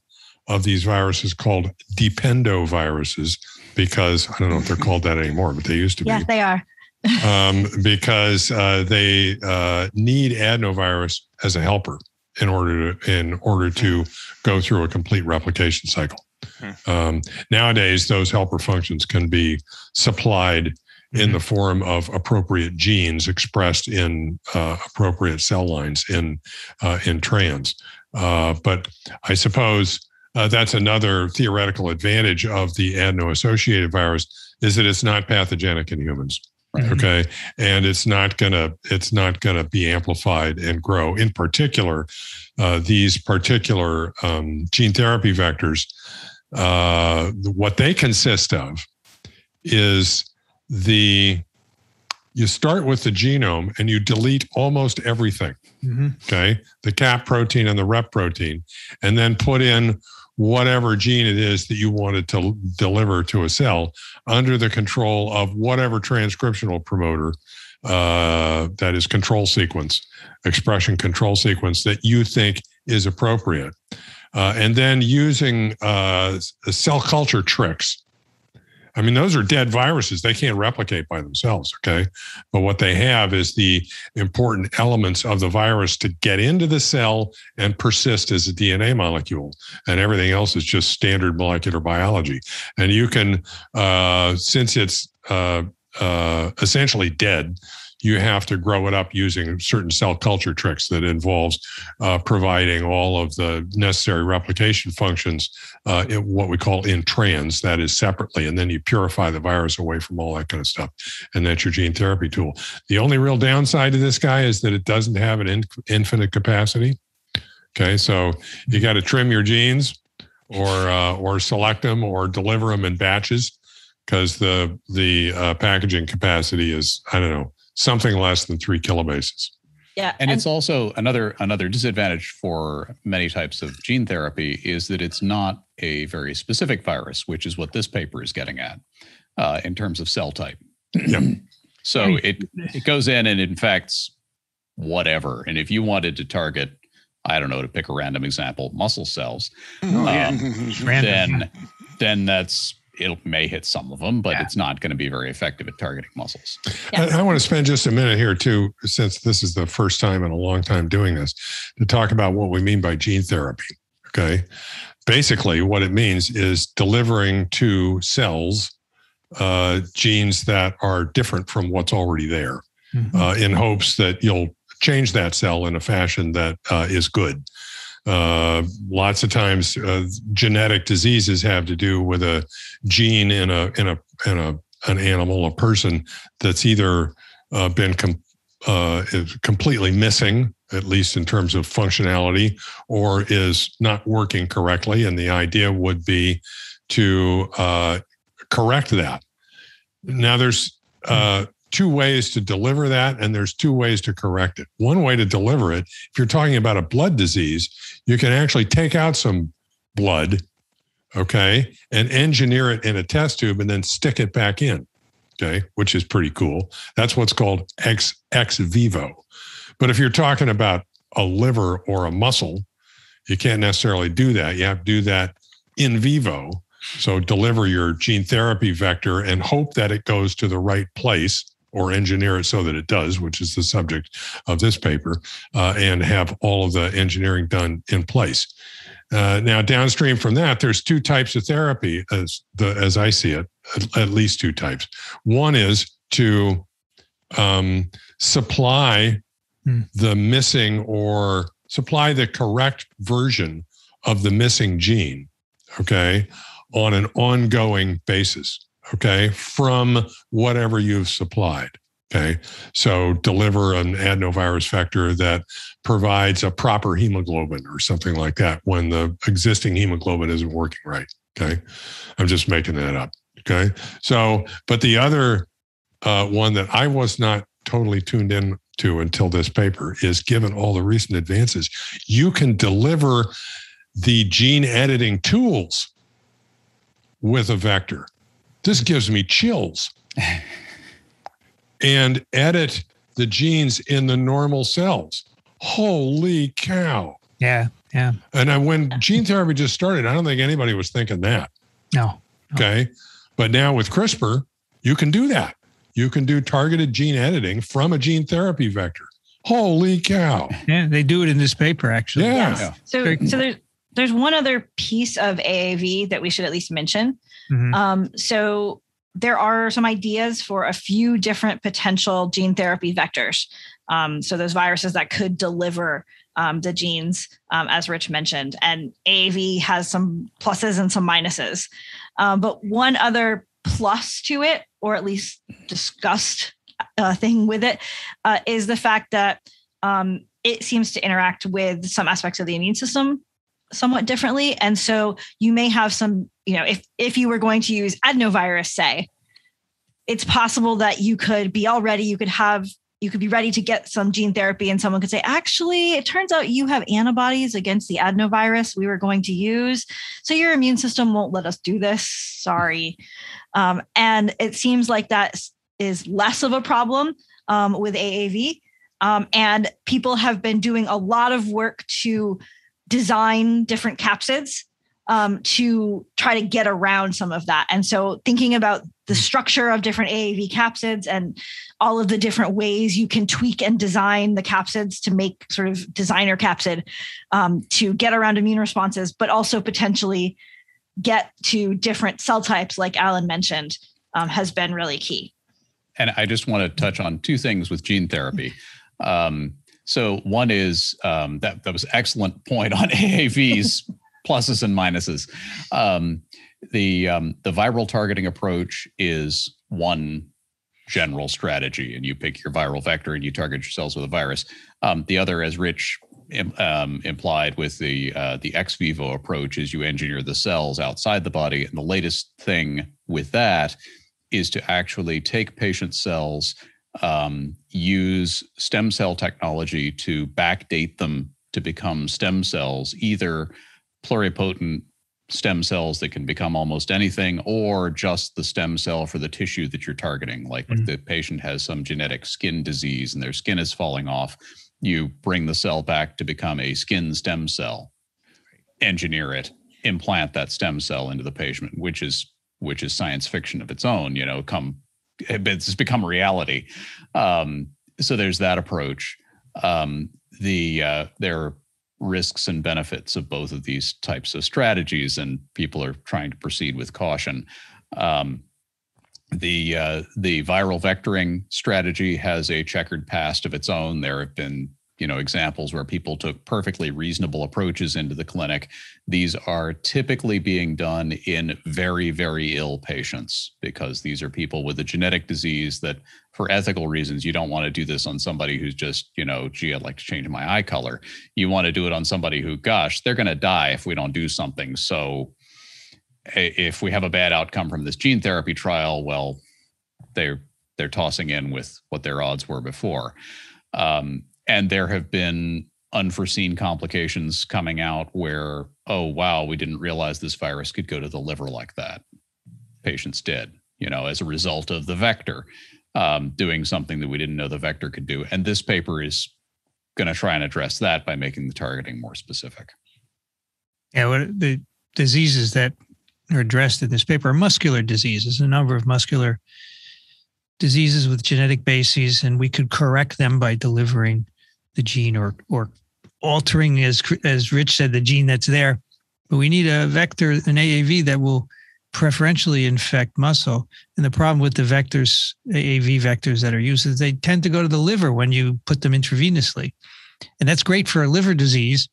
of these viruses called dependoviruses because I don't know if they're called that anymore, but they used to Yes, be they are. um, because uh, they uh, need adenovirus as a helper in order to in order to go through a complete replication cycle. Um, nowadays, those helper functions can be supplied in the form of appropriate genes expressed in uh, appropriate cell lines in uh, in trans. Uh, but I suppose uh, that's another theoretical advantage of the adeno-associated virus is that it's not pathogenic in humans. Right. Okay, and it's not gonna it's not gonna be amplified and grow. In particular, uh, these particular um, gene therapy vectors, uh, what they consist of is the you start with the genome and you delete almost everything Mhm. okay the cap protein and the rep protein and then put in whatever gene it is that you wanted to deliver to a cell under the control of whatever transcriptional promoter uh, that is control sequence expression control sequence that you think is appropriate uh, and then using uh, cell culture tricks I mean, those are dead viruses. They can't replicate by themselves. Okay. But what they have is the important elements of the virus to get into the cell and persist as a DNA molecule. And everything else is just standard molecular biology. And you can, uh, since it's uh, uh, essentially dead, you have to grow it up using certain cell culture tricks that involves uh, providing all of the necessary replication functions uh, in what we call in trans, that is separately, and then you purify the virus away from all that kind of stuff, and that's your gene therapy tool. The only real downside to this guy is that it doesn't have an in- infinite capacity. Okay, so you got to trim your genes, or uh, or select them, or deliver them in batches, because the the uh, packaging capacity is I don't know something less than three kilobases. Yeah. And it's also another another disadvantage for many types of gene therapy is that it's not a very specific virus, which is what this paper is getting at uh, in terms of cell type. Yep. so it it goes in and infects whatever. And if you wanted to target, I don't know, to pick a random example, muscle cells, Oh. Um, Random. then then that's it may hit some of them, but Yeah. it's not going to be very effective at targeting muscles. Yeah. I, I want to spend just a minute here too, since this is the first time in a long time doing this, to talk about what we mean by gene therapy. Okay. Basically, what it means is delivering to cells uh, genes that are different from what's already there Mhm. uh, in hopes that you'll change that cell in a fashion that uh, is good. Uh, lots of times, uh, genetic diseases have to do with a gene in a in a in a an animal, a person that's either uh, been com- uh, completely missing, at least in terms of functionality, or is not working correctly. And the idea would be to uh, correct that. Now, there's uh, two ways to deliver that, and there's two ways to correct it. One way to deliver it, if you're talking about a blood disease, you can actually take out some blood, okay, and engineer it in a test tube and then stick it back in, okay, which is pretty cool. That's what's called ex ex vivo. But if you're talking about a liver or a muscle, you can't necessarily do that. You have to do that in vivo. So deliver your gene therapy vector and hope that it goes to the right place or engineer it so that it does, which is the subject of this paper, uh, and have all of the engineering done in place. Uh, now, downstream from that, there's two types of therapy, as the as I see it, at, at least two types. One is to um, supply Hmm. the missing or supply the correct version of the missing gene, okay, on an ongoing basis, okay, from whatever you've supplied. Okay. So deliver an adenovirus vector that provides a proper hemoglobin or something like that when the existing hemoglobin isn't working right. Okay. I'm just making that up. Okay. So, but the other uh, one that I was not totally tuned in to until this paper is given all the recent advances, you can deliver the gene editing tools with a vector. This gives me chills. and edit the genes in the normal cells. Holy cow. Yeah. Yeah. And I, when gene therapy just started, I don't think anybody was thinking that. No. Okay. But now with CRISPR, you can do that. You can do targeted gene editing from a gene therapy vector. Holy cow. Yeah. They do it in this paper, actually. Yeah. Yes. So, so there's there's one other piece of AAV that we should at least mention. Mhm. Um, so there are some ideas for a few different potential gene therapy vectors. Um, so those viruses that could deliver um, the genes, um, as Rich mentioned, and AAV has some pluses and some minuses. Um, but one other plus to it, or at least discussed uh, thing with it, uh, is the fact that um, it seems to interact with some aspects of the immune system somewhat differently. And so you may have some, you know, if if you were going to use adenovirus, say, it's possible that you could be all ready, you could have you could be ready to get some gene therapy and someone could say actually it turns out you have antibodies against the adenovirus we were going to use so your immune system won't let us do this. Sorry. Um, and it seems like that is less of a problem um, with aav um, and people have been doing a lot of work to design different capsids um, to try to get around some of that. And so thinking about the structure of different AAV capsids and all of the different ways you can tweak and design the capsids to make sort of designer capsid um, to get around immune responses, but also potentially get to different cell types, like Alan mentioned, um, has been really key. And I just want to touch on two things with gene therapy. Um, so one is um, that that was excellent point on AAVs pluses and minuses. Um, the um, the viral targeting approach is one general strategy, and you pick your viral vector and you target your cells with a virus. Um, the other, as Rich um, implied with the uh, the ex vivo approach, is you engineer the cells outside the body. And the latest thing with that is to actually take patient cells um, use stem cell technology to backdate them to become stem cells, either pluripotent stem cells that can become almost anything, or just the stem cell for the tissue that you're targeting. Like mm-hmm. the patient has some genetic skin disease and their skin is falling off, you bring the cell back to become a skin stem cell, engineer it, implant that stem cell into the patient, which is which is science fiction of its own. You know, come it's become a reality. Um, so there's that approach. Um, the uh, there are risks and benefits of both of these types of strategies, and people are trying to proceed with caution. Um, the uh, the viral vectoring strategy has a checkered past of its own. There have been you know examples where people took perfectly reasonable approaches into the clinic. These are typically being done in very very ill patients because these are people with a genetic disease that for ethical reasons you don't want to do this on somebody who's just you know gee i'd like to change my eye color. You want to do it on somebody who gosh they're going to die if we don't do something. So if we have a bad outcome from this gene therapy trial well they're they're tossing in with what their odds were before. Um, and there have been unforeseen complications coming out where oh wow we didn't realize this virus could go to the liver like that. Patients did you know as a result of the vector um, doing something that we didn't know the vector could do. And this paper is going to try and address that by making the targeting more specific. Yeah well, the diseases that are addressed in this paper are muscular diseases a number of muscular diseases with genetic bases and we could correct them by delivering the gene or or altering as as Rich said the gene that's there. But we need a vector, an AAV that will preferentially infect muscle. And the problem with the vectors, AAV vectors that are used, is they tend to go to the liver when you put them intravenously. And that's great for a liver disease,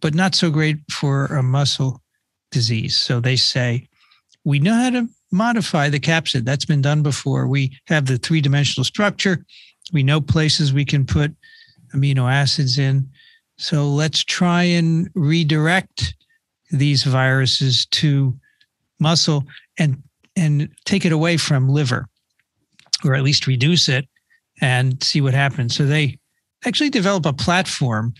but not so great for a muscle disease. So they say, we know how to modify the capsid. That's been done before. We have the three dimensional structure. We know places we can put amino acids in. So let's try and redirect these viruses to muscle and and take it away from liver or at least reduce it and see what happens. So they actually develop a platform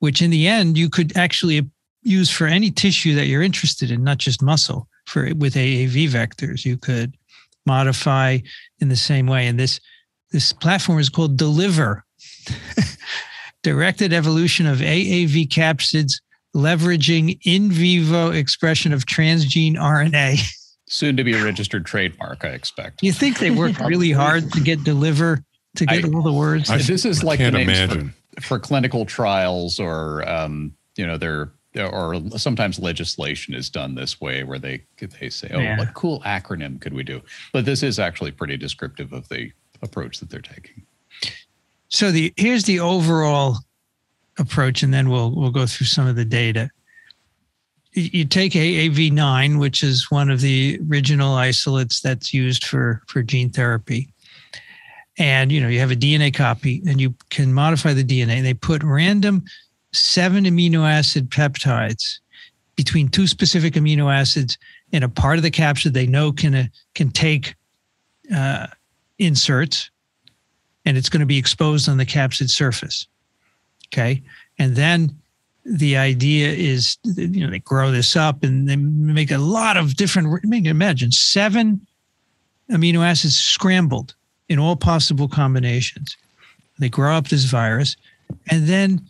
which in the end you could actually use for any tissue that you're interested in, not just muscle. For with AAV vectors, you could modify in the same way. And this this platform is called Deliver. directed evolution of AAV capsids leveraging in vivo expression of transgene RNA. Soon to be a registered trademark, I expect. You think they worked really hard to get deliver to get I, all the words? I, this is like the names for, for, clinical trials or um, you know, they're or sometimes legislation is done this way where they they say, "Oh, Yeah. what cool acronym could we do?" But this is actually pretty descriptive of the approach that they're taking. So the here's the overall approach, and then we'll we'll go through some of the data. You take AAV9, which is one of the original isolates that's used for for gene therapy, and you know you have a DNA copy, and you can modify the DNA. They put random seven amino acid peptides between two specific amino acids in a part of the capsid they know can uh, can take uh, inserts and it's going to be exposed on the capsid surface. Okay. And then the idea is, you know, they grow this up and they make a lot of different, make imagine seven amino acids scrambled in all possible combinations. They grow up this virus and then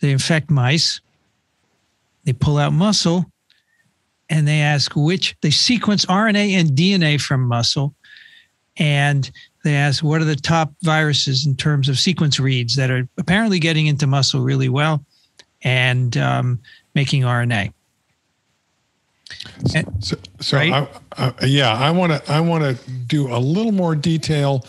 they infect mice. They pull out muscle and they ask which, they sequence RNA and DNA from muscle and they asked what are the top viruses in terms of sequence reads that are apparently getting into muscle really well and um, making RNA. So, so Right? I, I, yeah, I want to I want to do a little more detail,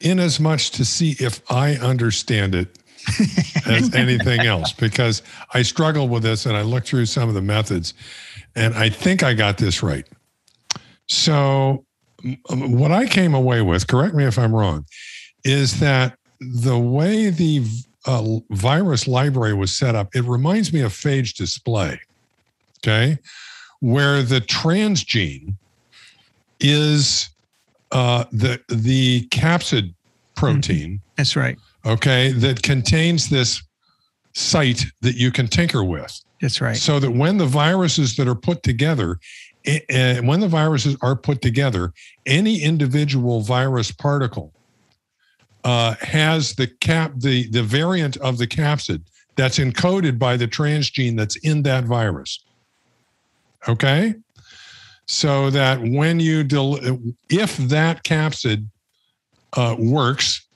in as much to see if I understand it as anything else, because I struggled with this and I looked through some of the methods, and I think I got this right. So, what I came away with, correct me if I'm wrong, is that the way the uh, virus library was set up, it reminds me of phage display. Okay where the transgene is uh, the the capsid protein, That's right. okay, that contains this site that you can tinker with, That's right. so that when the viruses that are put together, eh, when the viruses are put together, any individual virus particle uh, has the cap the the variant of the capsid that's encoded by the transgene that's in that virus. Okay, so that when you del- if that capsid uh, works,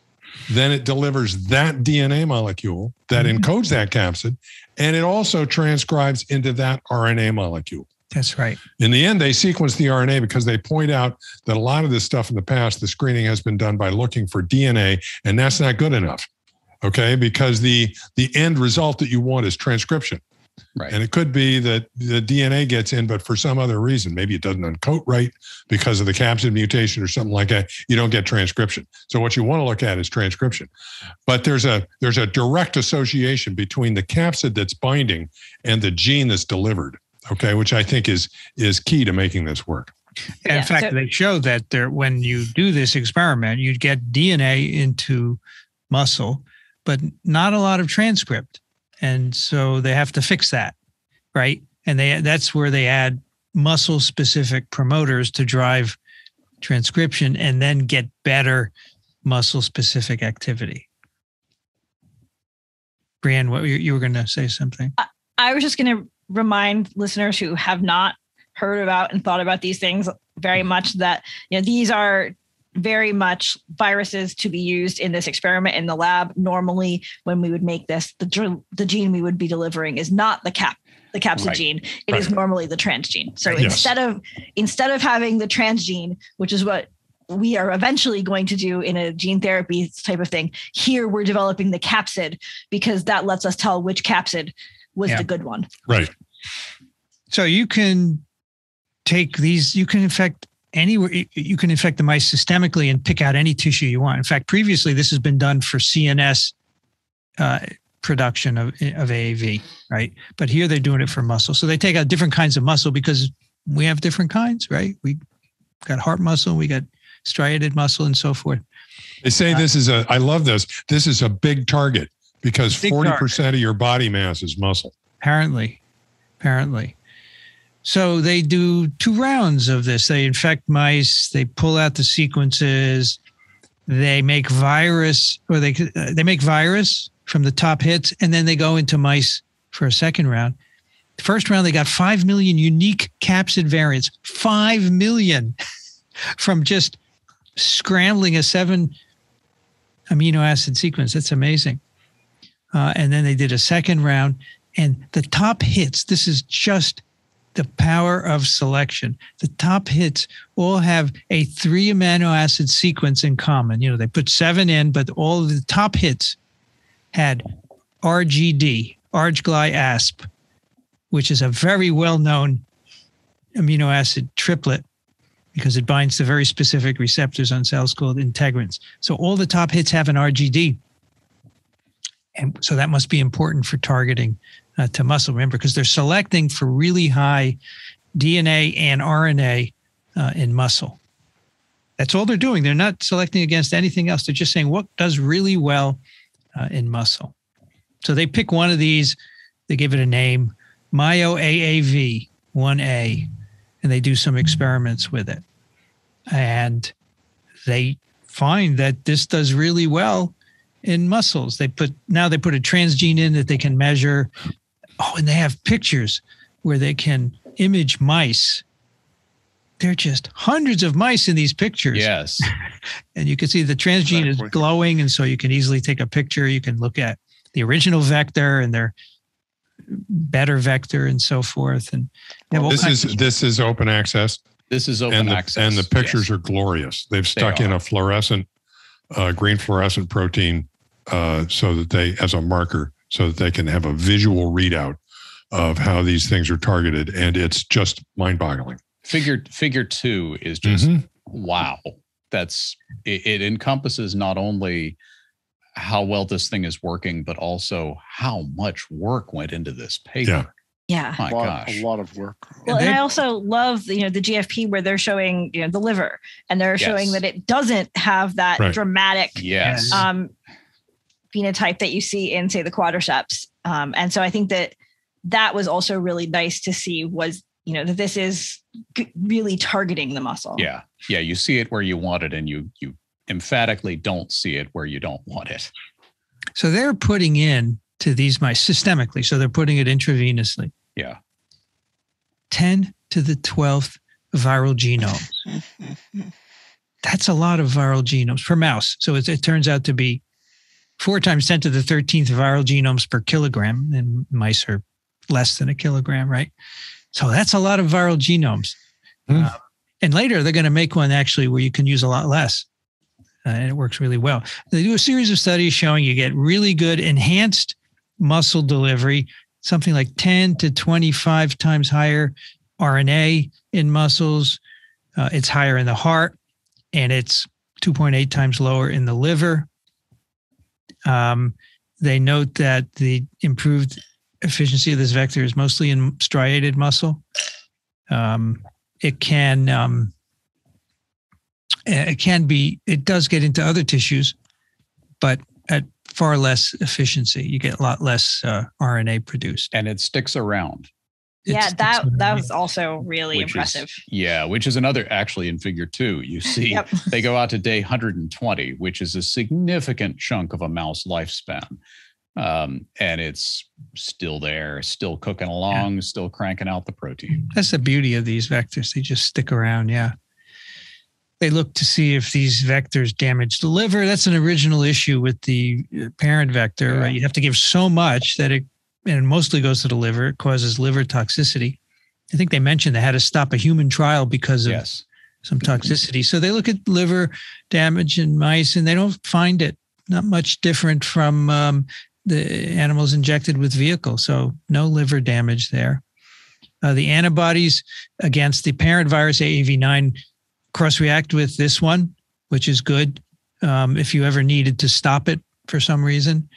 then it delivers that DNA molecule that Mhm. encodes that capsid, and it also transcribes into that RNA molecule. That's right. In the end, they sequence the RNA because they point out that a lot of this stuff in the past, the screening has been done by looking for DNA, and that's not good enough. Okay, because the the end result that you want is transcription. Right. And it could be that the DNA gets in, but for some other reason, maybe it doesn't uncoat right because of the capsid mutation or something like that. You don't get transcription. So what you want to look at is transcription. But there's a there's a direct association between the capsid that's binding and the gene that's delivered. Okay, which I think is is key to making this work. In Yeah, fact, so- they show that there, when you do this experiment, you get DNA into muscle, but not a lot of transcript. And so they have to fix that, right? And they that's where they add muscle specific promoters to drive transcription and then get better muscle specific activity. brian what you, you were going to say something? I was just going to remind listeners who have not heard about and thought about these things very mm-hmm. much that you know these are very much viruses to be used in this experiment in the lab. Normally, when we would make this, the the gene we would be delivering is not the cap the capsid Right. gene. It is Right. normally the transgene. So Yes. instead of instead of having the transgene, which is what we are eventually going to do in a gene therapy type of thing. Here we're developing the capsid because that lets us tell which capsid was Yeah. the good one. Right. So you can take these, you can infect anywhere, you can infect the mice systemically and pick out any tissue you want. In fact, previously this has been done for CNS uh, production of, of AAV, right? But here they're doing it for muscle. So they take out different kinds of muscle because we have different kinds, right? We got heart muscle, we got striated muscle, and so forth. They say this is a. I love this. This is a big target because Big forty target. percent of your body mass is muscle. apparently apparently. So they do two rounds of this. They infect mice they pull out the sequences they make virus or they uh, they make virus from the top hits and then they go into mice for a second round. The first round they got 5 million unique capsid variants 5 million from just scrambling a seven amino acid sequence. That's amazing. Uh, and then they did a second round And the top hits, this is just the power of selection. The top hits all have a three amino acid sequence in common. You know, they put seven in, but all the top hits had RGD, ARGGlyAsp, which is a very well known amino acid triplet because it binds to very specific receptors on cells called integrins. So all the top hits have an RGD. And so that must be important for targeting uh, to muscle. Remember, because they're selecting for really high DNA and RNA uh, in muscle. That's all they're doing. They're not selecting against anything else. They're just saying what does really well uh, in muscle. So they pick one of these, they give it a name, MyoAAV 1A, and they do some experiments with it. And they find that this does really well in muscles. They put now they put a transgene in that they can measure Oh, and they have pictures where they can image mice. They're just hundreds of mice in these pictures. Yes. and you can see the transgene is glowing. And so you can easily take a picture. You can look at the original vector and their better vector and so forth. And they have This is of- this is open access, This is open and the access. and the pictures yes. are glorious. They've stuck in a fluorescent, uh, green fluorescent protein, uh, so that they as a marker, so that they can have a visual readout of how these things are targeted, and it's just mind-boggling. figure figure two is just Mhm. wow. That's it, it encompasses not only how well this thing is working, but also how much work went into this paper. Yeah. Yeah. My a, lot, gosh. a lot of work. Well, And and I also love you know the GFP where they're showing you know the liver and they're showing that it doesn't have that Right. dramatic Yes. um, phenotype that you see in say the quadriceps. Um, and so I think that that was also really nice to see was you know that this is g- really targeting the muscle. yeah. Yeah. You see it where you want it, and you you emphatically don't see it where you don't want it. so they're putting in to these mice systemically. So they're putting it intravenously. Yeah. 10 to the 12th viral genomes. That's a lot of viral genomes per mouse. So it, it turns out to be four times 10 to the 13th viral genomes per kilogram, and mice are less than a kilogram, right? So that's a lot of viral genomes. Hmm. Uh, and later they're going to make one actually where you can use a lot less. Uh, and it works really well. They do a series of studies showing you get really good enhanced muscle delivery, something like 10 to 25 times higher RNA in muscles. Uh, it's higher in the heart, and it's 2.8 times lower in the liver. Um, they note that the improved efficiency of this vector is mostly in striated muscle. Um, it can um, it can be it does get into other tissues, but at far less efficiency. You get a lot less uh, RNA produced. And it sticks around. Yeah, that that was also really impressive. Is, yeah, which is another actually in figure two. You see, Yep. they go out to day 120, which is a significant chunk of a mouse lifespan. Um, and it's still there, still cooking along, still cranking out the protein. That's the beauty of these vectors. They just stick around. Yeah. They look to see if these vectors damage the liver. That's an original issue with the uh, parent vector. Yeah. Right? You have to give so much that it, and it mostly goes to the liver. It causes liver toxicity. I think they mentioned they had to stop a human trial because of Yes. some toxicity. So they look at liver damage in mice and they don't find it. Not much different from um, the animals injected with vehicle. So no liver damage there. Uh, the antibodies against the parent virus AAV9 cross react with this one, which is good um, if you ever needed to stop it for some reason.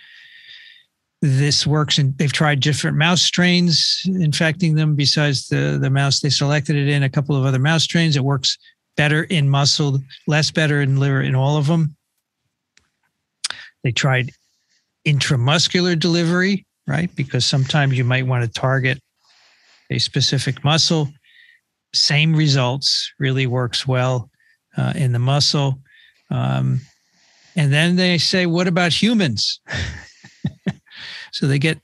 This works, and they've tried different mouse strains infecting them besides the, the mouse they selected it in, a couple of other mouse strains. It works better in muscle, less better in liver in all of them. They tried intramuscular delivery, right? Because sometimes you might want to target a specific muscle. Same results, really works well uh, in the muscle. Um, and then they say, what about humans? so they get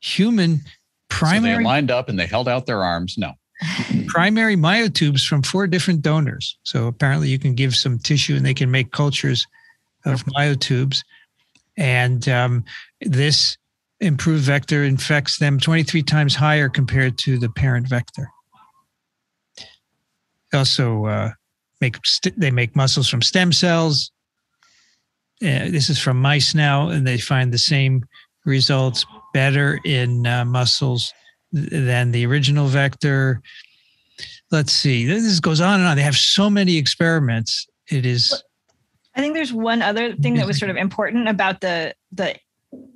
human So primary they lined up and they held out their arms. No. primary myotubes from four different donors. So apparently you can give some tissue and they can make cultures of myotubes. And um, this improved vector infects them 23 times higher compared to the parent vector. They also uh, make st- they make muscles from stem cells. Uh, this is from mice now, and they find the same results better in uh, muscles than the original vector. Let's see. This goes on and on. They have so many experiments. It is. I think there's one other thing that was sort of important about the the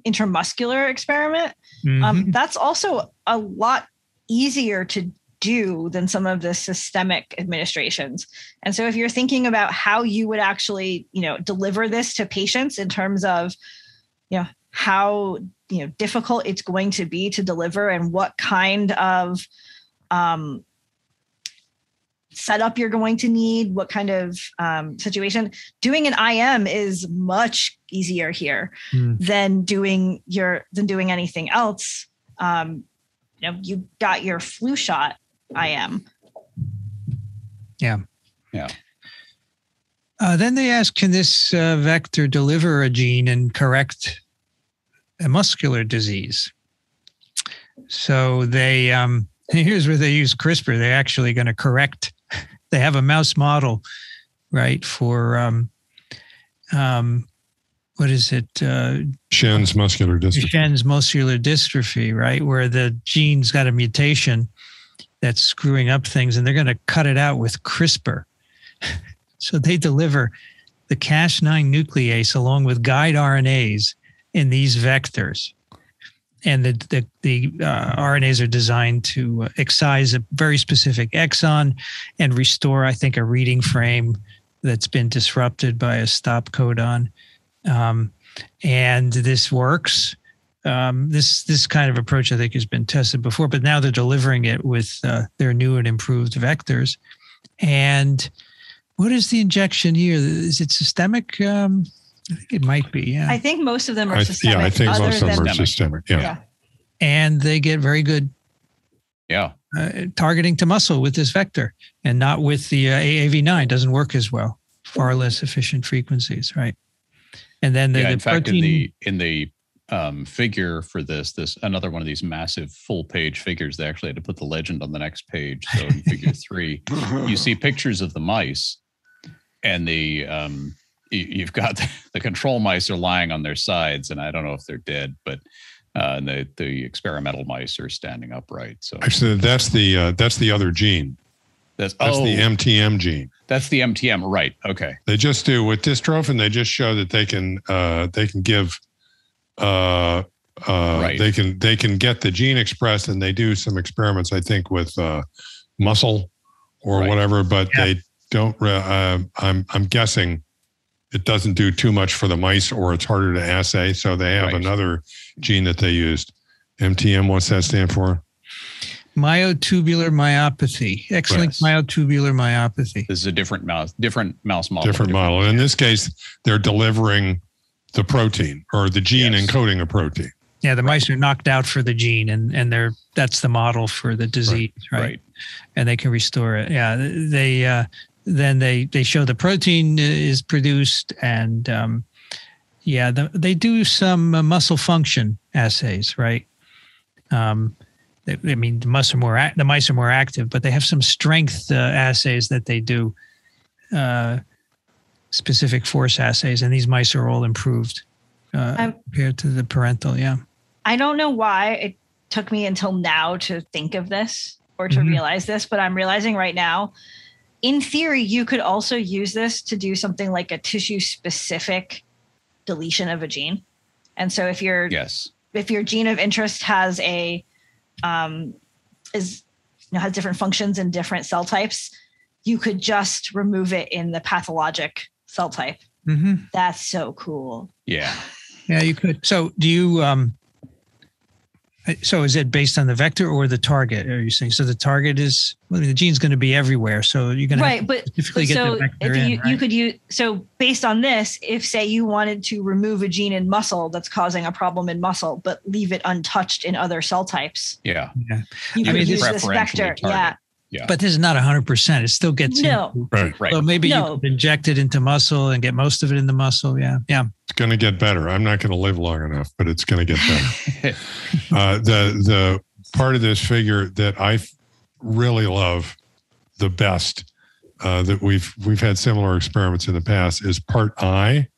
intramuscular experiment. Mhm. Um, that's also a lot easier to do than some of the systemic administrations. And so if you're thinking about how you would actually, you know, deliver this to patients in terms of, you know, how, you know, difficult it's going to be to deliver and what kind of um setup you're going to need, what kind of um, situation. Doing an IM is much easier here Hmm. than doing your than doing anything else. Um, you know, you got your flu shot IM. Yeah. Yeah. Uh, then they ask, can this uh, vector deliver a gene and correct a muscular disease? So they, um, here's where they use CRISPR. They're actually going to correct. They have a mouse model, right, for um, um, what is it? Uh, Shen's muscular dystrophy. Duchenne's muscular dystrophy, right, where the gene's got a mutation that's screwing up things, and they're going to cut it out with CRISPR. so they deliver the Cas9 nuclease along with guide RNAs in these vectors. And the, the, the uh, RNAs are designed to uh, excise a very specific exon and restore, I think, a reading frame that's been disrupted by a stop codon. Um, and this works. Um, this this kind of approach, I think, has been tested before, but now they're delivering it with uh, their new and improved vectors. And what is the injection here? Is it systemic? Um, I think it might be. Yeah. I think most of them are I, systemic. yeah, I think other most of them are than- systemic. Yeah. Yeah. and they get very good Yeah. uh, targeting to muscle with this vector, and not with the uh, AAV9. Doesn't work as well. Far less efficient frequencies, right? And then the, yeah. the In fact, in the in the um, figure for this, this another one of these massive full page figures. They actually had to put the legend on the next page. So in figure three, you see pictures of the mice, and the um, you, you've got the control mice are lying on their sides, and I don't know if they're dead, but uh, the the experimental mice are standing upright. So Actually, that's the uh, that's the other gene. that's That's oh, the MTM gene. that's the MTM, right? Okay, They just do with dystrophin. They just show that they can uh, they can give uh, uh, Right. they can they can get the gene expressed, and they do some experiments. I think with uh, muscle or Right. whatever, but Yeah. they don't. re- Uh, I'm I'm guessing it doesn't do too much for the mice, or it's harder to assay. So they have Right. another gene that they used. MTM. What's that stand for? myotubular myopathy, X-linked Yes. myotubular myopathy. this is a different mouse, different mouse model, different model. In this case, they're delivering the protein or the gene Yes. encoding a protein. Yeah, the mice are knocked out for the gene, and and they're that's the model for the disease, right? right? And they can restore it. Yeah, they uh, then they they show the protein is produced, and um, yeah, the, they do some uh, muscle function assays, right? Um, they, I mean, the mice are more the mice are more active, but they have some strength uh, assays that they do, uh, specific force assays, and these mice are all improved uh, I'm- compared to the parental. Yeah. I don't know why it took me until now to think of this or to Mhm. realize this, but I'm realizing right now. In theory, you could also use this to do something like a tissue specific deletion of a gene. And so if your Yes, if your gene of interest has a um, is you know, has different functions in different cell types, you could just remove it in the pathologic cell type. Mm-hmm. That's so cool. yeah. Yeah, you could. So, do you? um So, is it based on the vector or the target? Are you saying so? The target is well, the gene's going to be everywhere, so you're going to right but, specifically but get so the vector if in. you, right? you could use so based on this if say you wanted to remove a gene in muscle that's causing a problem in muscle but leave it untouched in other cell types Yeah. you I could mean, use this vector target. yeah Yeah. But this is not 100%. It still gets No. into- Right. Right. So maybe No. you could inject it into muscle and get most of it in the muscle. Yeah. Yeah. It's going to get better. I'm not going to live long enough, but it's going to get better. uh, the the part of this figure that I really love the best uh, that we've we've had similar experiments in the past is part I,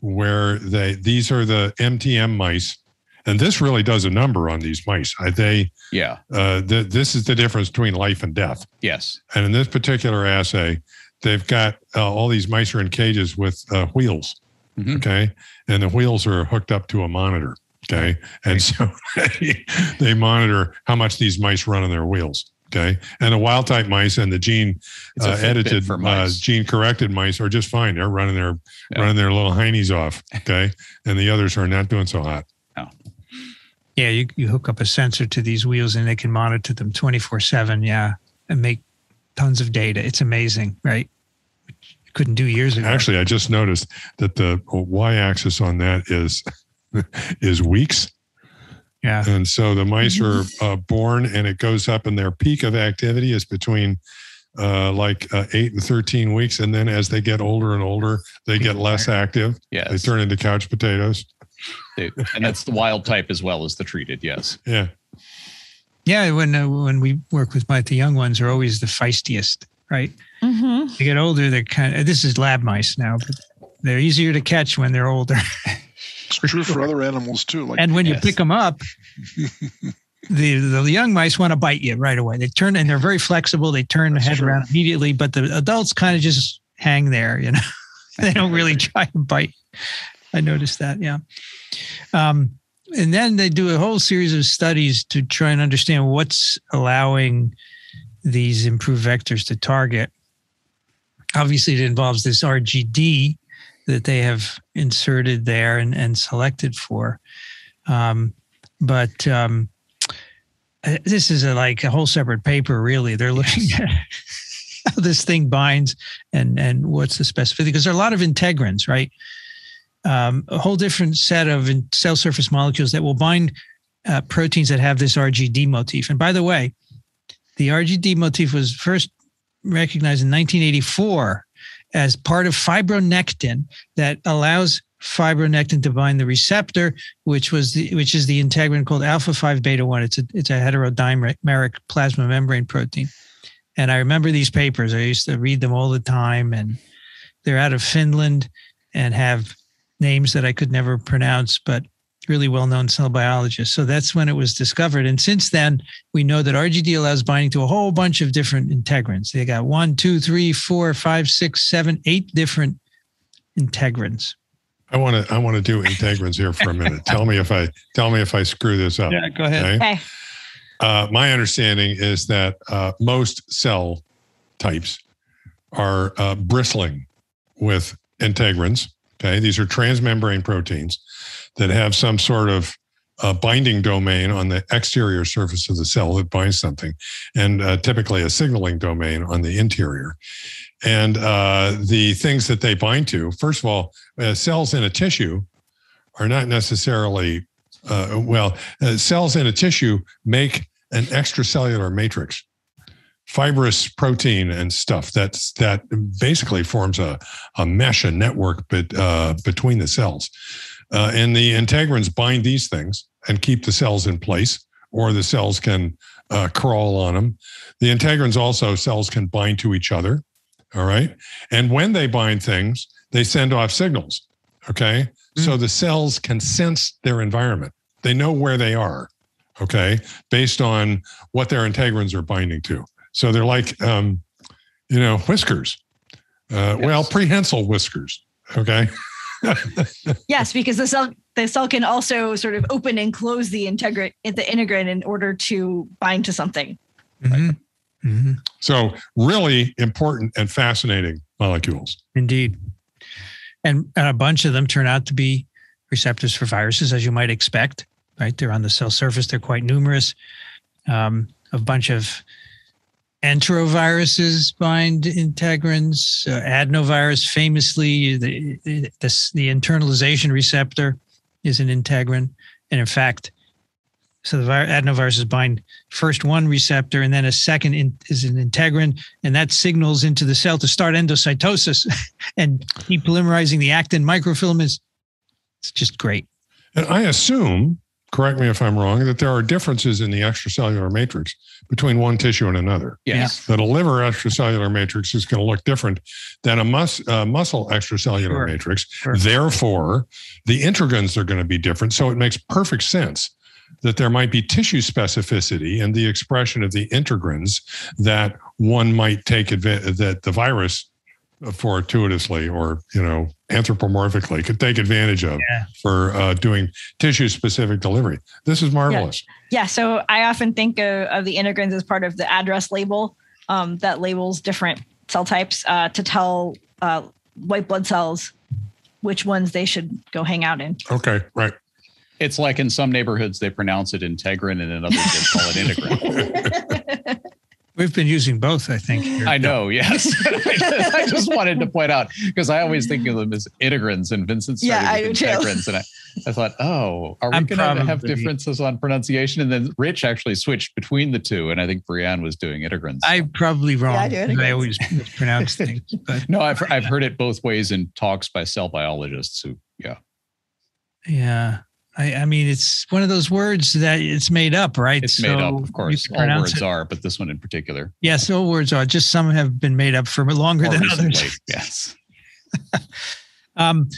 where they these are the MTM mice, and this really does a number on these mice. They Yeah. uh, th- this is the difference between life and death. Yes. And in this particular assay, they've got uh, all these mice are in cages with uh, wheels. Mhm. Okay. And the wheels are hooked up to a monitor. Okay. And so they monitor how much these mice run on their wheels. Okay. And the wild type mice and the gene uh, edited, uh, gene corrected mice are just fine. They're running their Yeah. running their little heinies off. Okay. And the others are not doing so hot. Yeah. You, you hook up a sensor to these wheels and they can monitor them 24 7. Yeah. And make tons of data. It's amazing. Right. You couldn't do years ago. Actually, I just noticed that the y axis on that is is weeks. yeah. And so the mice are uh, born and it goes up, and their peak of activity is between uh, like uh, eight and 13 weeks. And then as they get older and older, they get less active. They turn into couch potatoes. They- and that's the wild type as well as the treated. Yes. Yeah. Yeah. When, uh, when we work with my, the young ones are always the feistiest. Right. Mm-hmm. They get older. They're kind of, this is lab mice now, but they're easier to catch when they're older. It's true for other animals too. Like and when you pick them up, the, the young mice want to bite you right away. They turn and they're very flexible. They turn the head true. around immediately, but the adults kind of just hang there, you know. they don't really try to bite. I noticed that, yeah. Um, and then they do a whole series of studies to try and understand what's allowing these improved vectors to target. Obviously, it involves this RGD that they have inserted there and, and selected for. Um, but um, uh, this is a, like a whole separate paper, really. They're looking at how this thing binds and and what's the specificity because there are a lot of integrins, right? Um, a whole different set of cell surface molecules that will bind uh, proteins that have this RGD motif. And by the way, the RGD motif was first recognized in 1984 as part of fibronectin that allows fibronectin to bind the receptor, which was the which is the integrin called alpha five beta one. It's a it's a heterodimeric plasma membrane protein. And I remember these papers. I used to read them all the time, and they're out of Finland and have names that I could never pronounce, but really well-known cell biologists. So that's when it was discovered. And since then, we know that RGD allows binding to a whole bunch of different integrins. They got one, two, three, four, five, six, seven, eight different integrins. I want to I want to do integrins here for a minute. tell me if I tell me if I screw this up. Yeah, go ahead. Okay. Okay. Uh, my understanding is that uh, most cell types are uh, bristling with integrins. Okay, these are transmembrane proteins that have some sort of uh, binding domain on the exterior surface of the cell that binds something, and uh, typically a signaling domain on the interior. And uh, the things that they bind to, first of all, uh, cells in a tissue are not necessarily uh, well. Cells in a tissue make an extracellular matrix, fibrous protein and stuff that's that basically forms a, a mesh, a network but, uh, between the cells. Uh, and the integrins bind these things and keep the cells in place, or the cells can uh, crawl on them. The integrins also, cells can bind to each other. All right. And when they bind things, they send off signals. Okay. So the cells can sense their environment, they know where they are okay, based on what their integrins are binding to. So they're like, um, you know, whiskers. Uh, Well, prehensile whiskers. Okay. Yes, because the cell the cell can also sort of open and close the integrin the integrin in order to bind to something. Mhm. Mhm. So really important and fascinating molecules. Indeed. And, and a bunch of them turn out to be receptors for viruses, as you might expect, right? They're on the cell surface, they're quite numerous. Um, a bunch of enteroviruses bind integrins. Uh, adenovirus, famously, the, the, the, the internalization receptor is an integrin. And in fact, So the vir- adenoviruses bind first one receptor, and then a second in, is an integrin, and that signals into the cell to start endocytosis and depolymerizing the actin microfilaments. It's just great. And I assume, correct me if I'm wrong, that there are differences in the extracellular matrix between one tissue and another. Yes. That a liver extracellular matrix is going to look different than a mus- uh, muscle extracellular Sure. matrix. Sure. Therefore, the integrins are going to be different. So it makes perfect sense that there might be tissue specificity in the expression of the integrins that one might take advantage that the virus fortuitously or you know anthropomorphically could take advantage of Yeah. for uh, doing tissue specific delivery. This is marvelous. Yeah, so I often think of, of the integrins as part of the address label um, that labels different cell types uh, to tell uh, white blood cells which ones they should go hang out in. Okay, right. It's like in some neighborhoods they pronounce it integrin and in others they call it integrin. We've been using both, I think. here. I know, yes. I just wanted to point out because I always think of them as integrins and Vincent started Yeah, I with do integrins. And I, I thought, oh, are we I'm going to have differences on pronunciation? And then Rich actually switched between the two. And I think Brianne was doing integrins. I'm probably wrong. Yeah, I do it I always mispronounce things. But no, I've, I've heard it both ways in talks by cell biologists who, yeah. yeah, I, I mean, it's one of those words that it's made up, right? It's made up, of course. All words it. are, but this one in particular. Yes, all words are. Just some have been made up for longer More than recently, others. yes. Um,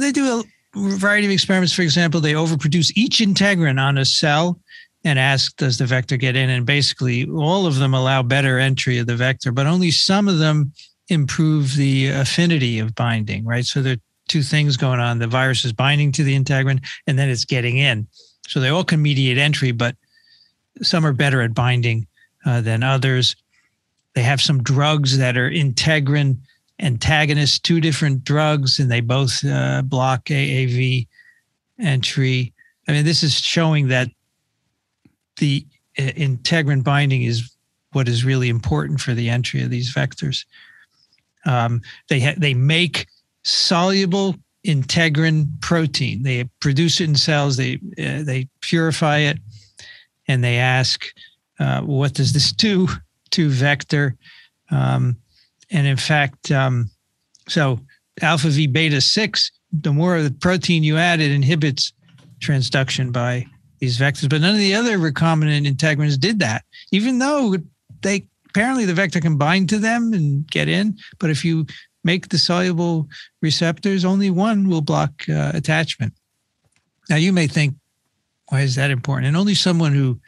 they do a variety of experiments. For example, they overproduce each integrin on a cell and ask, does the vector get in? And basically, all of them allow better entry of the vector, but only some of them improve the affinity of binding, right? So there are two things going on. The virus is binding to the integrin and then it's getting in. So they all can mediate entry, but some are better at binding uh, than others. They have some drugs that are integrin antagonists, two different drugs, and they both uh, block AAV entry. I mean, this is showing that the uh, integrin binding is what is really important for the entry of these vectors. Um, they ha- they make soluble integrin protein. They produce it in cells. They uh, they purify it, and they ask, uh, "What does this do to vector?" Um, and in fact, um, so alpha V beta 6, the more of the protein you add, it inhibits transduction by these vectors. But none of the other recombinant integrins did that, even though they apparently the vector can bind to them and get in. But if you make the soluble receptors, only one will block uh, attachment. Now, you may think, why is that important? And only someone who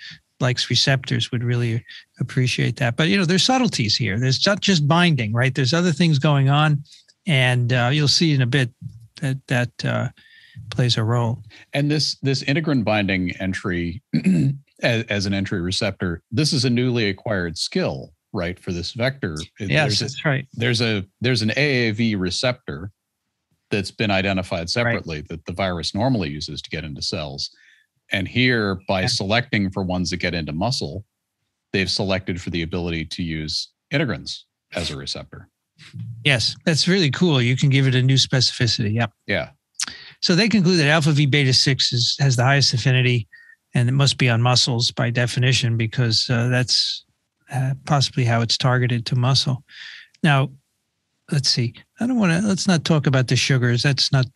likes receptors would really appreciate that. But you know, there's subtleties here. There's not just binding, right? There's other things going on, and uh, you'll see in a bit that that uh, plays a role. And this this integrin binding entry as, as an entry receptor, this is a newly acquired skill, right? For this vector. Yes, There's a, that's right. there's a there's an AAV receptor that's been identified separately that the virus normally uses to get into cells. And here, by Yeah. selecting for ones that get into muscle, they've selected for the ability to use integrins as a receptor. Yes, that's really cool. You can give it a new specificity. Yep. Yeah. So they conclude that alpha V beta six is has the highest affinity, and it must be on muscles by definition because uh, that's uh, possibly how it's targeted to muscle. Now, let's see. I don't want to. Let's not talk about the sugars. That's not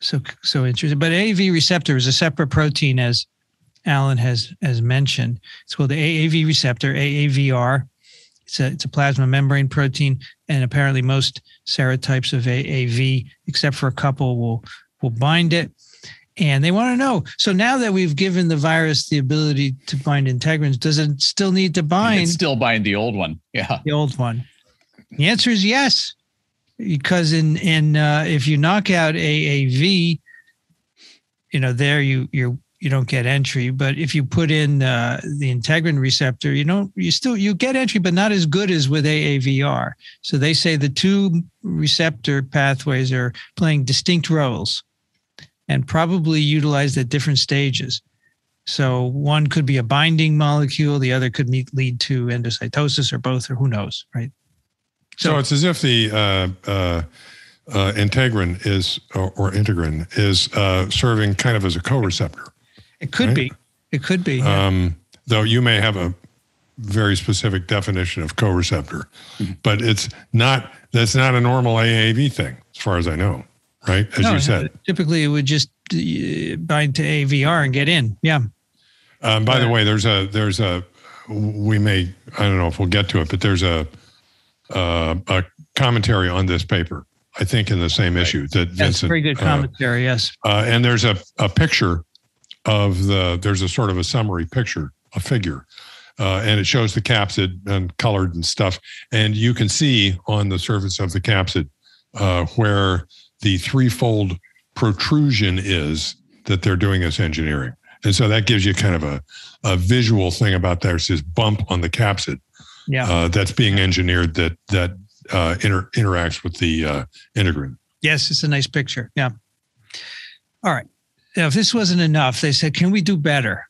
so so interesting. But AAV receptor is a separate protein, as Alan has has mentioned. It's called the AAV receptor, AAVR. It's a it's a plasma membrane protein, and apparently most serotypes of AAV, except for a couple, will will bind it. And they want to know. So now that we've given the virus the ability to bind integrins, does it still need to bind still bind the old one. Yeah. the old one? The answer is yes, because in in uh, if you knock out AAV, you know there you you you don't get entry. But if you put in uh, the integrin receptor, you don't you still you get entry, but not as good as with AAVR. So they say the two receptor pathways are playing distinct roles, and probably utilized at different stages. So one could be a binding molecule, the other could meet, lead to endocytosis, or both, or who knows, right? So, it's as if the uh, uh, uh, integrin is or, or integrin is uh, serving kind of as a co-receptor. It could Right. be. It could be. yeah. Um, though you may have a very specific definition of co-receptor, Mm-hmm. but it's not. That's not a normal AAV thing, as far as I know. Right, as No, you said. typically it would just uh, bind to AVR and get in. Yeah. Um, by the way, there's a there's a we may I don't know if we'll get to it, but there's a uh, a commentary on this paper. I think in the same issue that That's Vincent, very good uh, commentary. yes. uh, and there's a, a picture of the there's a sort of a summary picture, a figure, uh, and it shows the capsid and colored and stuff, and you can see on the surface of the capsid uh, where the threefold protrusion is that they're doing this engineering, and so that gives you kind of a, a visual thing about there's this bump on the capsid Yeah. uh, that's being engineered that that uh, inter- interacts with the uh, integrin. Yes, it's a nice picture. Yeah. All right. Now, if this wasn't enough, they said, can we do better?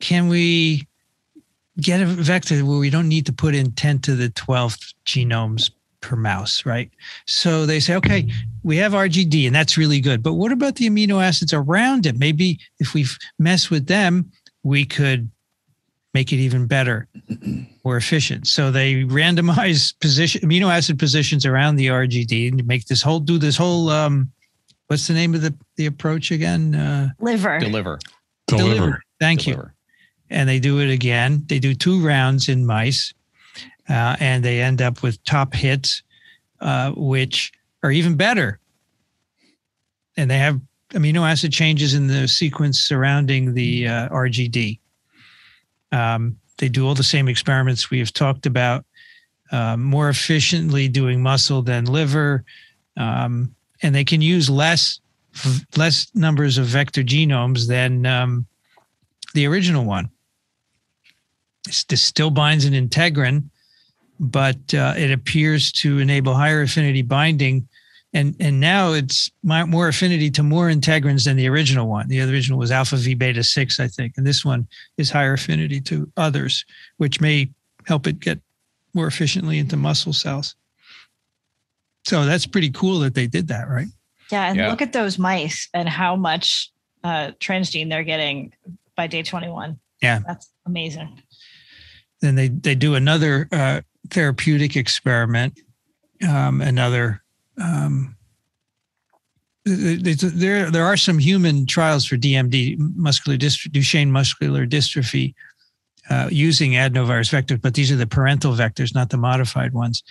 Can we get a vector where we don't need to put in 10 to the 12th genomes per mouse, right? So they say, okay, we have RGD and that's really good. But what about the amino acids around it? Maybe if we mess with them, we could make it even better or efficient. So they randomize position amino acid positions around the RGD and make this whole do this whole um what's the name of the the approach again? Uh Liver. Deliver. Deliver. Thank you. And they do it again. They do two rounds in mice, uh, and they end up with top hits, uh, which are even better. And they have amino acid changes in the sequence surrounding the uh, RGD. Um, they do all the same experiments we have talked about, um, more efficiently doing muscle than liver, um, and they can use less less numbers of vector genomes than um, the original one. It's- This still binds an integrin, but uh, it appears to enable higher affinity binding. And, and now it's my, more affinity to more integrins than the original one. The original was alpha V beta 6, I think. And this one is higher affinity to others, which may help it get more efficiently into muscle cells. So that's pretty cool that they did that, right? Yeah, and Yeah. look at those mice and how much uh, transgene they're getting by day 21. Yeah. That's amazing. Then they they do another uh, therapeutic experiment, um, another. Um, th- th- th- there there are some human trials for DMD, muscular dystrophy, Duchenne muscular dystrophy, uh, using adenovirus vectors, but these are the parental vectors, not the modified ones.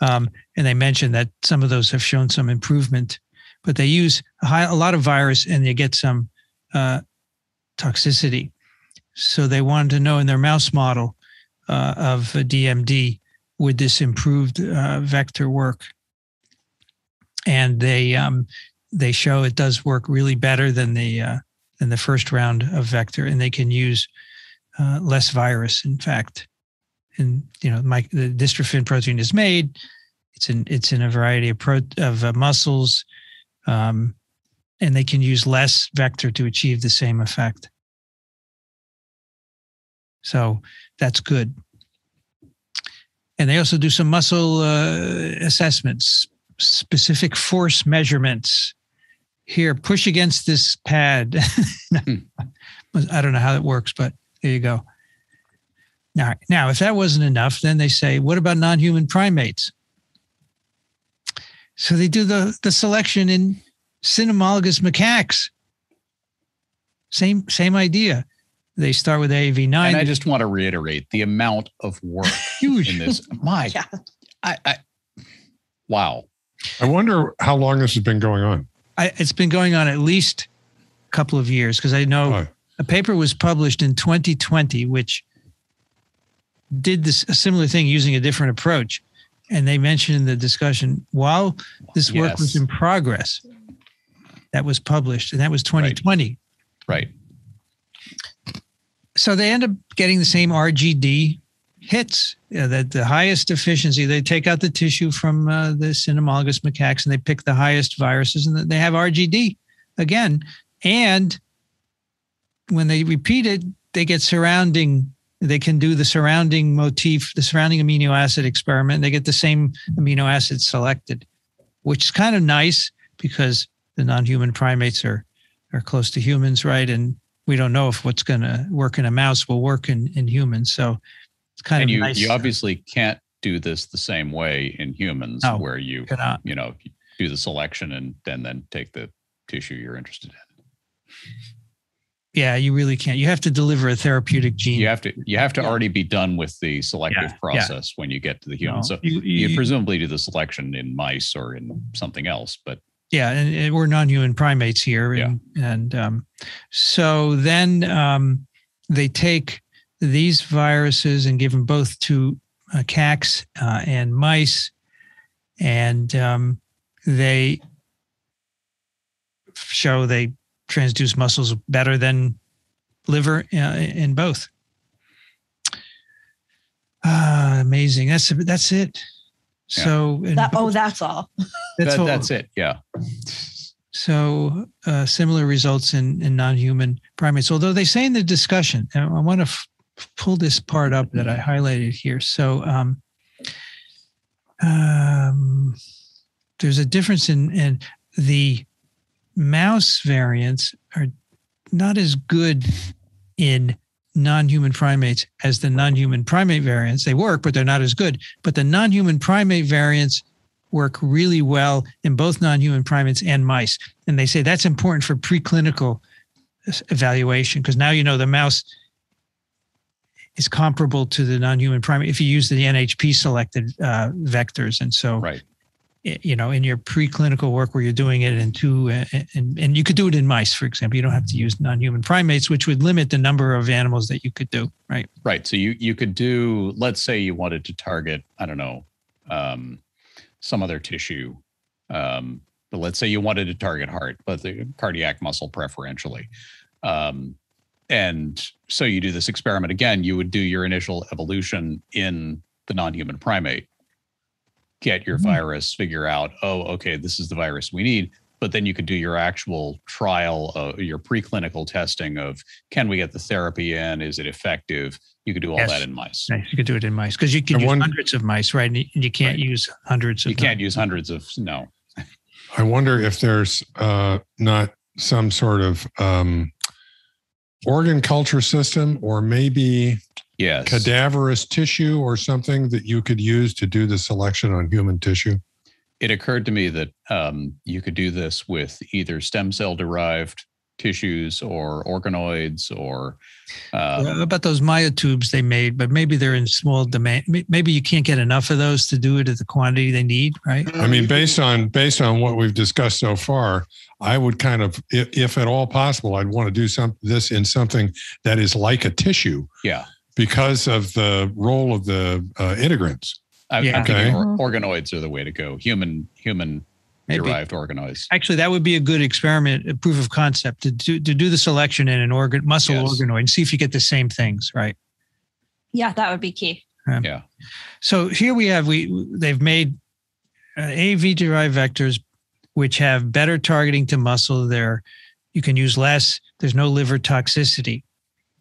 Um, and they mentioned that some of those have shown some improvement, but they use a, high, a lot of virus and they get some uh, toxicity. So they wanted to know in their mouse model uh, of DMD would this improved uh, vector work? And they um, they show it does work really better than the uh, than the first round of vector, and they can use uh, less virus. In fact, and you know, my, the dystrophin protein is made. It's in it's in a variety of pro, of uh, muscles, um, and they can use less vector to achieve the same effect. So that's good. And they also do some muscle uh, assessments, specific force measurements. Here, push against this pad. I don't know how it works, but there you go. Now, now, if that wasn't enough, then they say, what about non-human primates? So they do the, the selection in cynomolgus macaques. Same same idea. They start with AAV9. And I just want to reiterate the amount of work huge. in this. My, Yeah. I, I, wow. I wonder how long this has been going on. I, it's been going on at least a couple of years because I know Oh, a paper was published in 2020, which did this a similar thing using a different approach. And they mentioned in the discussion while this work was in progress, that was published, and that was 2020. Right. So they end up getting the same RGD hits. Yeah, that the highest efficiency. They take out the tissue from uh, the cynomolgus macaques and they pick the highest viruses, and they have RGD again. And when they repeat it, they get surrounding. They can do the surrounding motif, the surrounding amino acid experiment. They get the same amino acid selected, which is kind of nice because the non-human primates are are close to humans, right? And we don't know if what's going to work in a mouse will work in, in humans. So it's kind and of you, nice. you obviously can't do this the same way in humans No. where you cannot. you know do the selection and then then take the tissue you're interested in Yeah, you really can't. You have to deliver a therapeutic gene. you have to you have to Yeah. already be done with the selective Yeah, yeah. process when you get to the human No, so you- you you- presumably do the selection in mice or in something else but yeah, and, and we're non-human primates here, and and um, so then um, they take these viruses and give them both to uh, cats uh, and mice, and um, they show they transduce muscles better than liver uh, in both. Ah, amazing. That's that's it. Yeah. So in That, oh, that's all. that's that, all. that's it yeah So uh, similar results in, in non-human primates, although they say in the discussion, and I want to f- pull this part up that I highlighted here. So um, um, there's a difference in, in the mouse variants are not as good in non-human primates as the non-human primate variants. They work, but they're not as good. But the non-human primate variants work really well in both non-human primates and mice. And they say that's important for preclinical evaluation because now you know the mouse is comparable to the non-human primate if you use the NHP selected uh, vectors. And so, right you know, in your preclinical work where you're doing it in two, uh, and, and you could do it in mice, for example, you don't have to use non-human primates, which would limit the number of animals that you could do. Right. Right. So you you could do, let's say you wanted to target, I don't know, um, some other tissue. Um, but let's say you wanted to target heart, but the cardiac muscle preferentially. Um, and so you do this experiment again, you would do your initial evolution in the non-human primate, get your Mhm. virus, figure out, oh, okay, this is the virus we need. But then you could do your actual trial, uh, your preclinical testing of can we get the therapy in? Is it effective? You could do all Yes. that in mice. Nice. You could do it in mice because you can And use one- hundreds of mice, right? And you- can't Right. use hundreds of You can't use hundreds of no. I wonder if there's uh, not some sort of um, organ culture system or maybe Yes. cadaverous tissue or something that you could use to do the selection on human tissue. it occurred to me that um, you could do this with either stem cell derived tissues or organoids or um, What about those myotubes they made, but maybe they're in small demand. Maybe you can't get enough of those to do it at the quantity they need, right? I mean, based on based on what we've discussed so far, I would kind of, if, if at all possible, I'd want to do some this in something that is like a tissue yeah. Because of the role of the uh, integrants. I, Yeah. I'm Okay. or, organoids are the way to go. Human human Maybe. derived organoids. Actually, that would be a good experiment, a proof of concept to do, to do the selection in an organ muscle Yes. organoid and see if you get the same things, right? Yeah, that would be key. Yeah. So here we have we they've made uh, AV derived vectors which have better targeting to muscle. There, you can use less. There's no liver toxicity,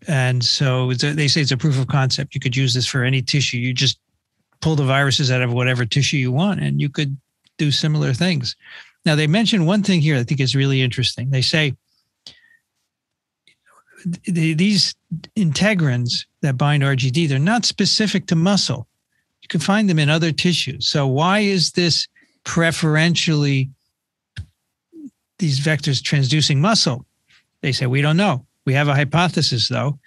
and so a, they say it's a proof of concept. You could use this for any tissue. You just pull the viruses out of whatever tissue you want, and you could do similar things. Now they mention one thing here I think is really interesting. They say th- these integrins that bind RGD, they're not specific to muscle. You can find them in other tissues. So why is this preferentially these vectors transducing muscle? They say we don't know. We have a hypothesis though.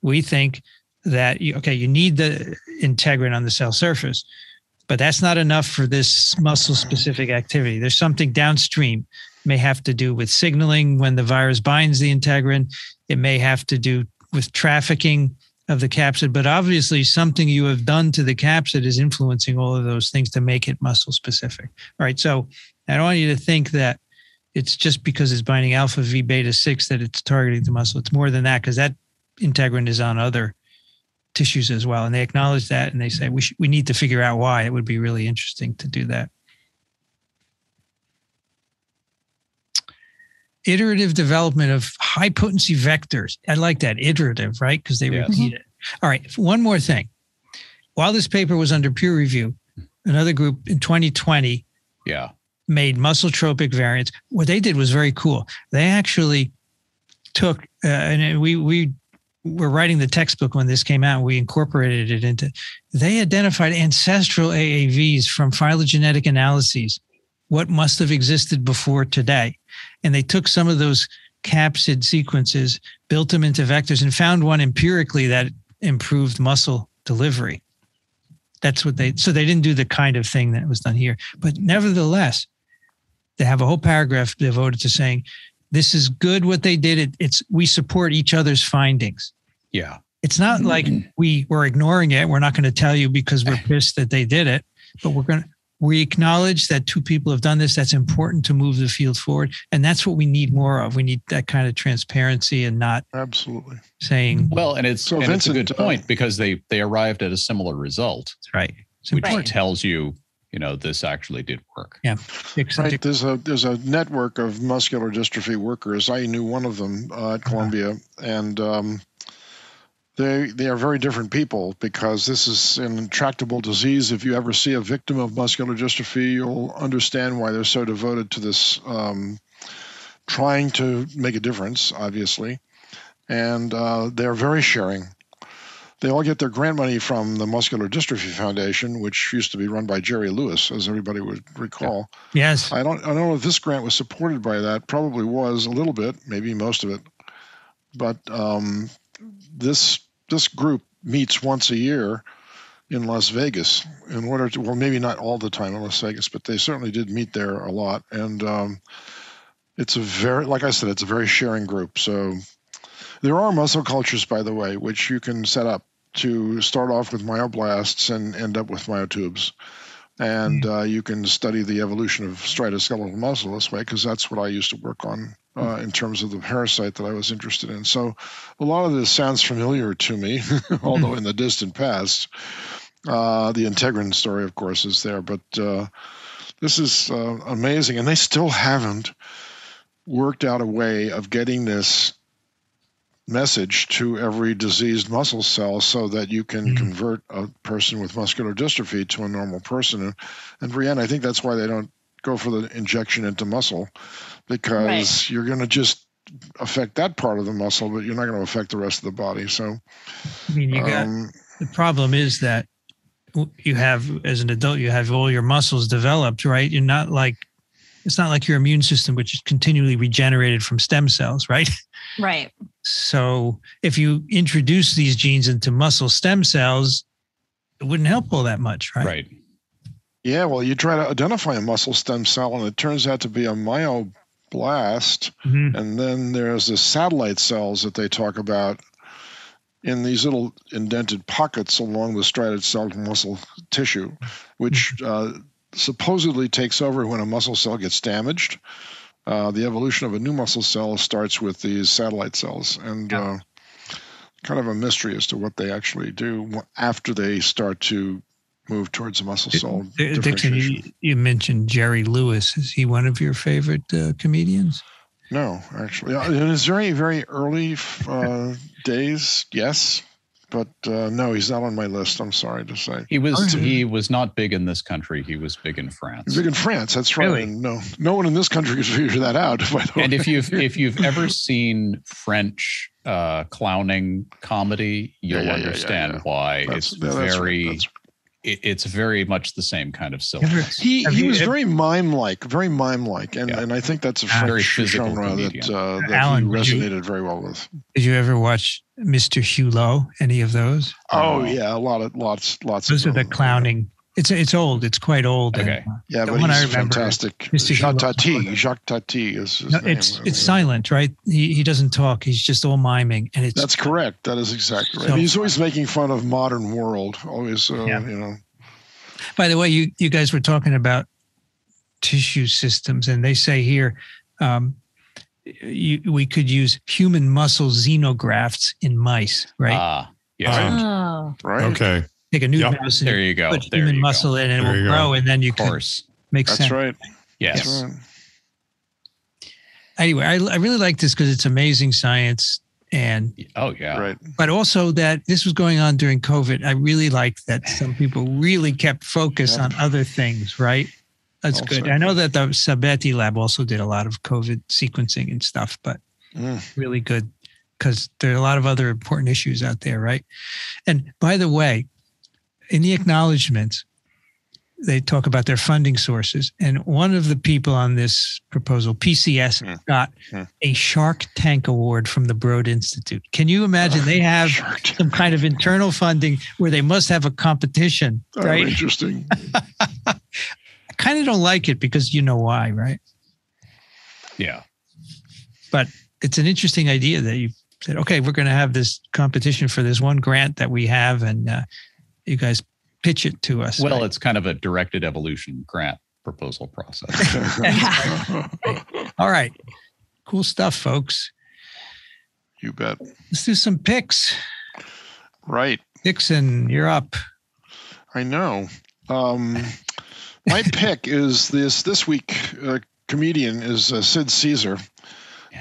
We think that you, okay, you need the integrin on the cell surface, but that's not enough for this muscle specific activity. There's something downstream may have to do with signaling when the virus binds the integrin. It may have to do with trafficking of the capsid, but obviously something you have done to the capsid is influencing all of those things to make it muscle specific. All right. So I don't want you to think that it's just because it's binding alpha V beta 6 that it's targeting the muscle. It's more than that because that integrin is on other tissues as well. And they acknowledge that and they say we, should, we need to figure out why. It would be really interesting to do that. iterative development of high potency vectors. I like that iterative, right? Because they Yes. repeat it. All right. One more thing. While this paper was under peer review, another group in 2020 Yeah. Made muscle tropic variants. What they did was very cool. They actually took uh, and we we were writing the textbook when this came out. We incorporated it into. They identified ancestral AAVs from phylogenetic analyses, what must have existed before today, and they took some of those capsid sequences, built them into vectors, and found one empirically that improved muscle delivery. That's what they. So they didn't do the kind of thing that was done here, but nevertheless, they have a whole paragraph devoted to saying this is good what they did. It, it's we support each other's findings. Yeah. It's not like we were ignoring it. We're not going to tell you because we're pissed that they did it, but we're going to we acknowledge that two people have done this. That's important to move the field forward, and that's what we need more of. We need that kind of transparency and not Absolutely. saying Well, and it's So, and it's a good uh, point because they they arrived at a similar result, it's right. Which important. tells you, you know, this actually did work. It's- Right. There's a there's a network of muscular dystrophy workers. I knew one of them uh, at Columbia, and um, they they are very different people because this is an intractable disease. If you ever see a victim of muscular dystrophy, you'll understand why they're so devoted to this, um, trying to make a difference, obviously, and uh, they're very sharing. They all get their grant money from the Muscular Dystrophy Foundation, which used to be run by Jerry Lewis, as everybody would recall. Yes. I don't I don't know if this grant was supported by that. Probably was a little bit, maybe most of it. But um, this this group meets once a year in Las Vegas in order to well maybe not all the time in Las Vegas, but they certainly did meet there a lot. And um, it's a very like I said, it's a very sharing group. So there are muscle cultures, by the way, which you can set up to start off with myoblasts and end up with myotubes and uh, you can study the evolution of striatoskeletal muscle this way because that's what I used to work on uh, in terms of the parasite that I was interested in. So a lot of this sounds familiar to me, although in the distant past. Uh, the integrin story, of course, is there, but uh, this is uh, amazing, and they still haven't worked out a way of getting this message to every diseased muscle cell so that you can Mhm. convert a person with muscular dystrophy to a normal person. And, and Brienne, I think that's why they don't go for the injection into muscle because you're going to just affect that part of the muscle, but you're not going to affect the rest of the body. So, I mean, you got um, the problem is that you have as an adult you have all your muscles developed right you're not like it's not like your immune system which is continually regenerated from stem cells right Right. so if you introduce these genes into muscle stem cells it wouldn't help all that much right, Right. yeah, well, you try to identify a muscle stem cell, and it turns out to be a myoblast. Mhm. And then there's the satellite cells that they talk about in these little indented pockets along the striated cell muscle tissue, which uh, supposedly takes over when a muscle cell gets damaged. Uh, the evolution of a new muscle cell starts with these satellite cells, and Yeah. uh, kind of a mystery as to what they actually do after they start to move towards a muscle cell D- Dixon, you, you mentioned Jerry Lewis. Is he one of your favorite uh, comedians? No, actually, Uh, in his very very early uh, days, yes, but uh, no, he's not on my list. I'm sorry to say. He was he was not big in this country. He was big in France. Big in France. That's right. Really? No, no one in this country could figure that out. By the and way. if you've if you've ever seen French uh, clowning comedy, you'll yeah, yeah, yeah, understand yeah. why That's- it's yeah, that's right. very That's- it, it's very much the same kind of Ever- silliness. he he was ever- very mime like, very mime like, and Yeah. and I think that's a. Very physical genre that uh, that Alan, he would you- resonated very well with. Did you ever watch Mr. Hulot? Any of those? Oh Oh. yeah, a lot of lots lots Those are the them. clowning. It's it's old. It's quite old. Okay. uh, Yeah, The but one I he's remember, fantastic. Mr. Jacques Tati. Jacques Tati is his no, name. it's it's silent, right? He he doesn't talk. He's just all miming, and it's That's correct. That is exactly right. So he's always making fun of modern world. Always, uh, Yeah. you know. By the way, you you guys were talking about tissue systems, and they say here um, you, we could use human muscle xenografts in mice, right? Ah, yes. Right. Oh. Right. Okay. Take a new Yep. mouse and There you go. put There human you muscle in, and it will you go. grow, and then you go. Of can course. make That's sense. right. Yes. That's right. Anyway, I, I really like this because it's amazing science, and Oh yeah. Right. but also that this was going on during COVID. I really like that some people really kept focus Yep. on other things, right? That's Also- good. I know that the Sabetti lab also did a lot of COVID sequencing and stuff, but Mm. really good because there are a lot of other important issues out there, right? And by the way, in the acknowledgments, they talk about their funding sources. And one of the people on this proposal, PCS, Hmm. got Hmm. a Shark Tank Award from the Broad Institute. Can you imagine? They have some kind of internal funding where they must have a competition, Oh, right? interesting. I kind of don't like it because you know why, right? Yeah. But it's an interesting idea that you said, okay, we're going to have this competition for this one grant that we have, and uh, you guys pitch it to us. Well, right? it's kind of a directed evolution grant proposal process. all right, cool stuff, folks. you bet. Let's do some picks. Right. Dixon, you're up. I know. Um, my pick is this this week. Uh, comedian is uh, Sid Caesar,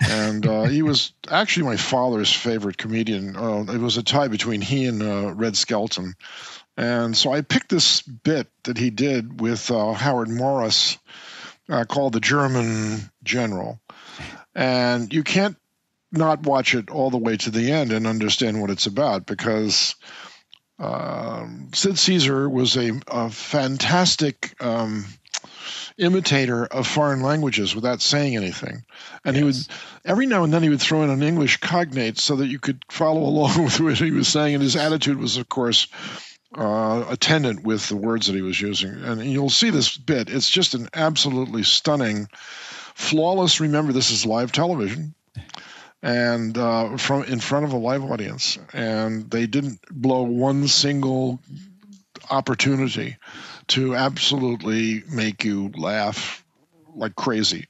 and uh, he was actually my father's favorite comedian. Uh, it was a tie between he and uh, Red Skelton, and so I picked this bit that he did with uh, Howard Morris uh, called "The German General," and you can't not watch it all the way to the end and understand what it's about because um, Sid Caesar was a, a fantastic um, imitator of foreign languages without saying anything, and he would every now and then he would throw in an English cognate so that you could follow along with what he was saying, and his attitude was, of course. Uh, attendant with the words that he was using, and you'll see this bit. It's just an absolutely stunning, flawless. Remember, this is live television and uh, from in front of a live audience, and they didn't blow one single opportunity to absolutely make you laugh like crazy.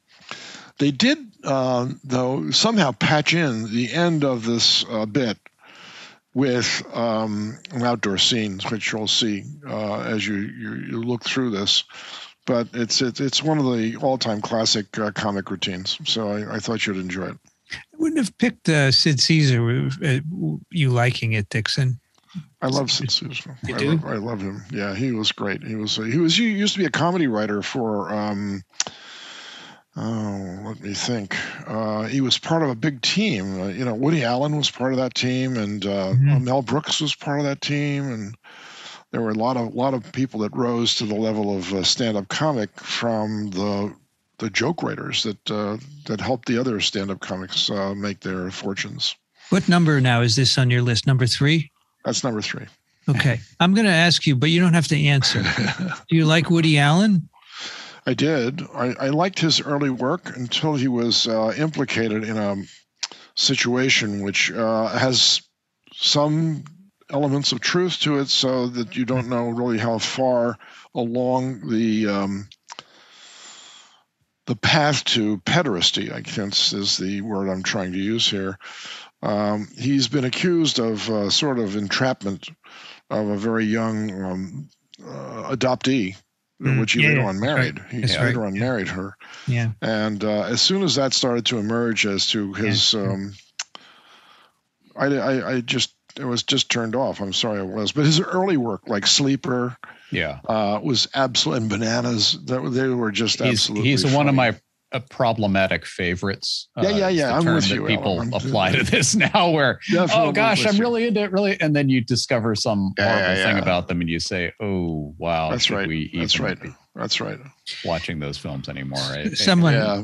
They did, uh, though, somehow patch in the end of this uh, bit with um, outdoor scene, which you'll see uh, as you, you you look through this. But it's it's, it's one of the all-time classic uh, comic routines. So I, I thought you'd enjoy it. I wouldn't have picked uh, Sid Caesar. Uh, you liking it, Dixon? I love Caesar. You I, do? Love, I love him. Yeah, he was great. He was he was he used to be a comedy writer for um oh let me think. Uh, he was part of a big team. Uh, you know, Woody Allen was part of that team, and uh, Mhm. Mel Brooks was part of that team, and there were a lot of lot of people that rose to the level of uh, stand-up comic from the the joke writers that uh, that helped the other stand-up comics uh, make their fortunes. What number now is this on your list? Number three? That's number three. Okay. I'm going to ask you, but you don't have to answer. Do you like Woody Allen? I did. I, I liked his early work until he was uh, implicated in a situation which uh, has some elements of truth to it, so that you don't know really how far along the um, the path to pederasty, I guess is the word I'm trying to use here. Um, he's been accused of uh, sort of entrapment of a very young um, uh, adoptee, Mm, which he yeah, later on that's right. married. He That's later right, on yeah. married her. Yeah. And uh, as soon as that started to emerge as to his, Yeah. um, I, I, I just it was just turned off. I'm sorry, it was, but his early work, like Sleeper, Yeah. uh, was absolute and Bananas. That they were just He's, absolutely. he's one of my uh, problematic favorites. Yeah, yeah, yeah, the I'm term with that you, people Alan. I'm- apply to this now where, Definitely oh gosh, I'm you. really into it, really. And then you discover some Yeah, horrible yeah, thing about them and you say, oh, wow, That's right. we even That's right. That's right. watching those films anymore? I- I- Someone, Yeah.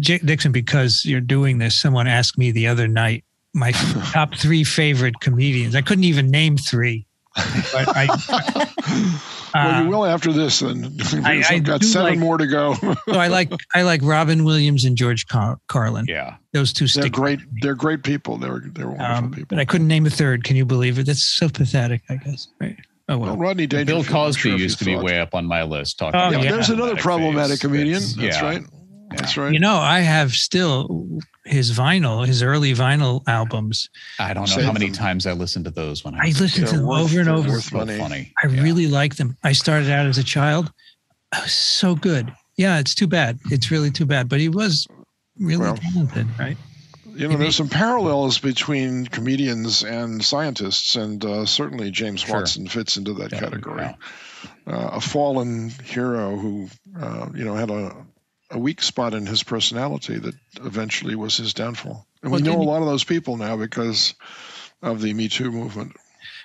J- Dixon, because you're doing this, someone asked me the other night my top three favorite comedians. I couldn't even name three, but I, well, uh, you will after this, then. I- I I've got seven like- more to go. so I like I like Robin Williams and George Car- Carlin. yeah. Those two they're stick. great. They're great people. They're they're wonderful Um, people. but I couldn't name a third. Can you believe it? That's so pathetic. I guess. Right. Oh Well, well. Rodney Bill Dangerfield. I'm Cosby sure used to you be way up on my list. Talking Oh, about yeah. There's another problematic problematic faves. comedian. That's- That's yeah. right. That's right. You know, I have still his vinyl, his early vinyl albums. I don't know Save how many them. times I listened to those when I I listened to them worth- over and over. worth So money. funny. I Yeah. really like them. I started out as a child. I was so good. Yeah, it's too bad. It's really too bad. But he was really Well, talented, right? You know, there's some parallels between comedians and scientists, and uh, certainly James Sure. Watson fits into that Yeah, category. yeah. Uh, a fallen hero who, uh, you know, had a a weak spot in his personality that eventually was his downfall. And Well, we know a lot of those people now because of the Me Too movement.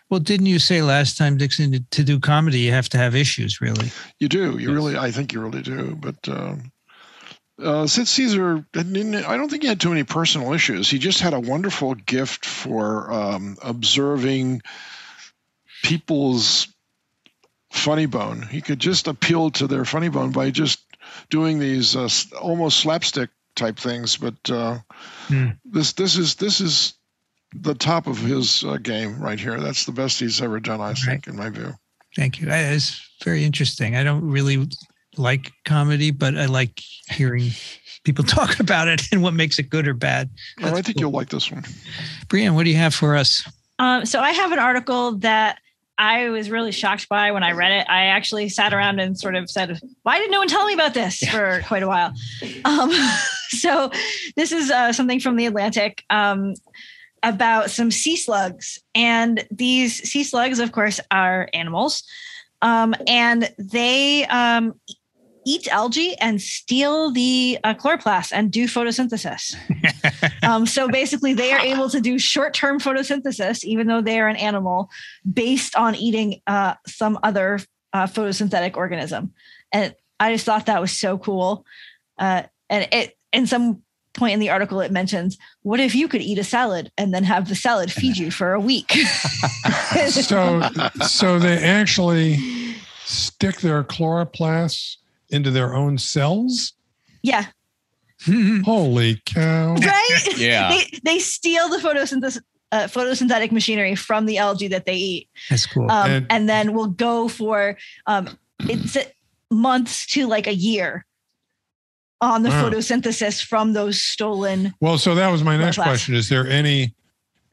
Well, didn't you say last time, Dixon, to- do comedy, you have to have issues, really? You do. You Yes. really, I think you really do. But um, uh, Sid Caesar, didn't- I don't think he had too many personal issues. He just had a wonderful gift for um, observing people's funny bone. He could just appeal to their funny bone by just doing these uh, almost slapstick type things. But uh, Hmm. this this is this is the top of his uh, game right here. That's the best he's ever done, I think, in my view. Thank you. I- It's very interesting. I don't really like comedy, but I like hearing people talk about it and what makes it good or bad. Oh, I think cool. you'll like this one. Brian, what do you have for us? Um, so I have an article that I was really shocked by when I read it. I actually sat around and sort of said, "Why did no one tell me about this?" for quite a while. Um, so this is uh, something from the Atlantic um, about some sea slugs, and these sea slugs, of course, are animals, um, and they um, eat algae and steal the uh, chloroplast and do photosynthesis. um, so basically, they are able to do short-term photosynthesis, even though they are an animal, based on eating uh, some other uh, photosynthetic organism. And I just thought that was so cool. Uh, and it, in some point in the article, it mentions, "What if you could eat a salad and then have the salad feed you for a week?" So, so they actually stick their chloroplasts into their own cells. yeah, Holy cow! right. Yeah. they they steal the photosynthesis. Uh, photosynthetic machinery from the algae that they eat, That's cool. um, And- and, then we'll go for um, it's months to like a year on the Wow. photosynthesis from those stolen. Well, so that was my next Chloroplast. question. Is there any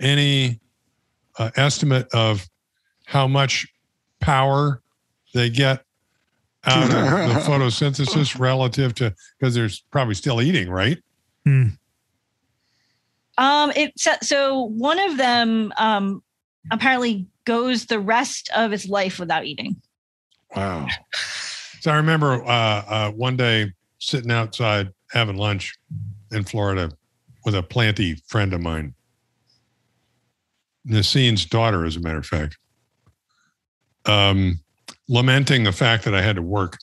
any uh, estimate of how much power they get out of the photosynthesis relative to because there's probably still eating, right? Um, it so- so one of them um apparently goes the rest of its life without eating. Wow. So I remember uh, uh, one day sitting outside having lunch in Florida with a planty friend of mine. Nassine's daughter, as a matter of fact, um, lamenting the fact that I had to work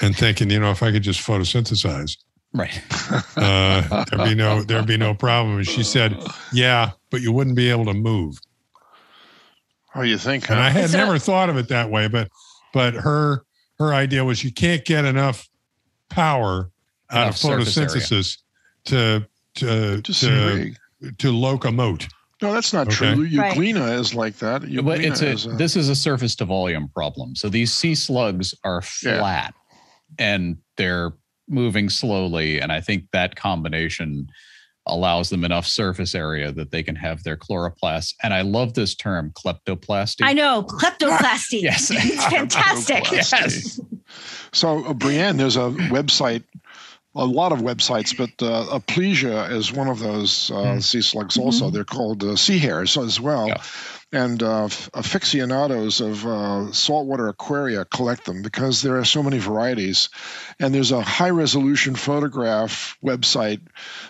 and thinking, you know, if I could just photosynthesize, Right. uh, there'd be no there'd be no problem. And she said, "Yeah, but you wouldn't be able to move." Oh, you think? And I had So- never thought of it that way, but but her her idea was you can't get enough power out Enough of photosynthesis to to to, Disagree. to locomote. No, that's not Okay. true. Right. Euglena is like that. but it's a, is a- this is a surface to volume problem. So these sea slugs are Yeah. flat and they're moving slowly. And I think that combination allows them enough surface area that they can have their chloroplasts. And I love this term, kleptoplasty. I know kleptoplasty. Yes. it's fantastic. Kleptoplasty. So, uh, Brianne, there's a website, a lot of websites, but uh, Aplysia is one of those uh, Hmm. sea slugs. Also, they're called uh, sea hares as well. Yeah. And uh, aficionados of uh, saltwater aquaria collect them because there are so many varieties. And there's a high resolution photograph website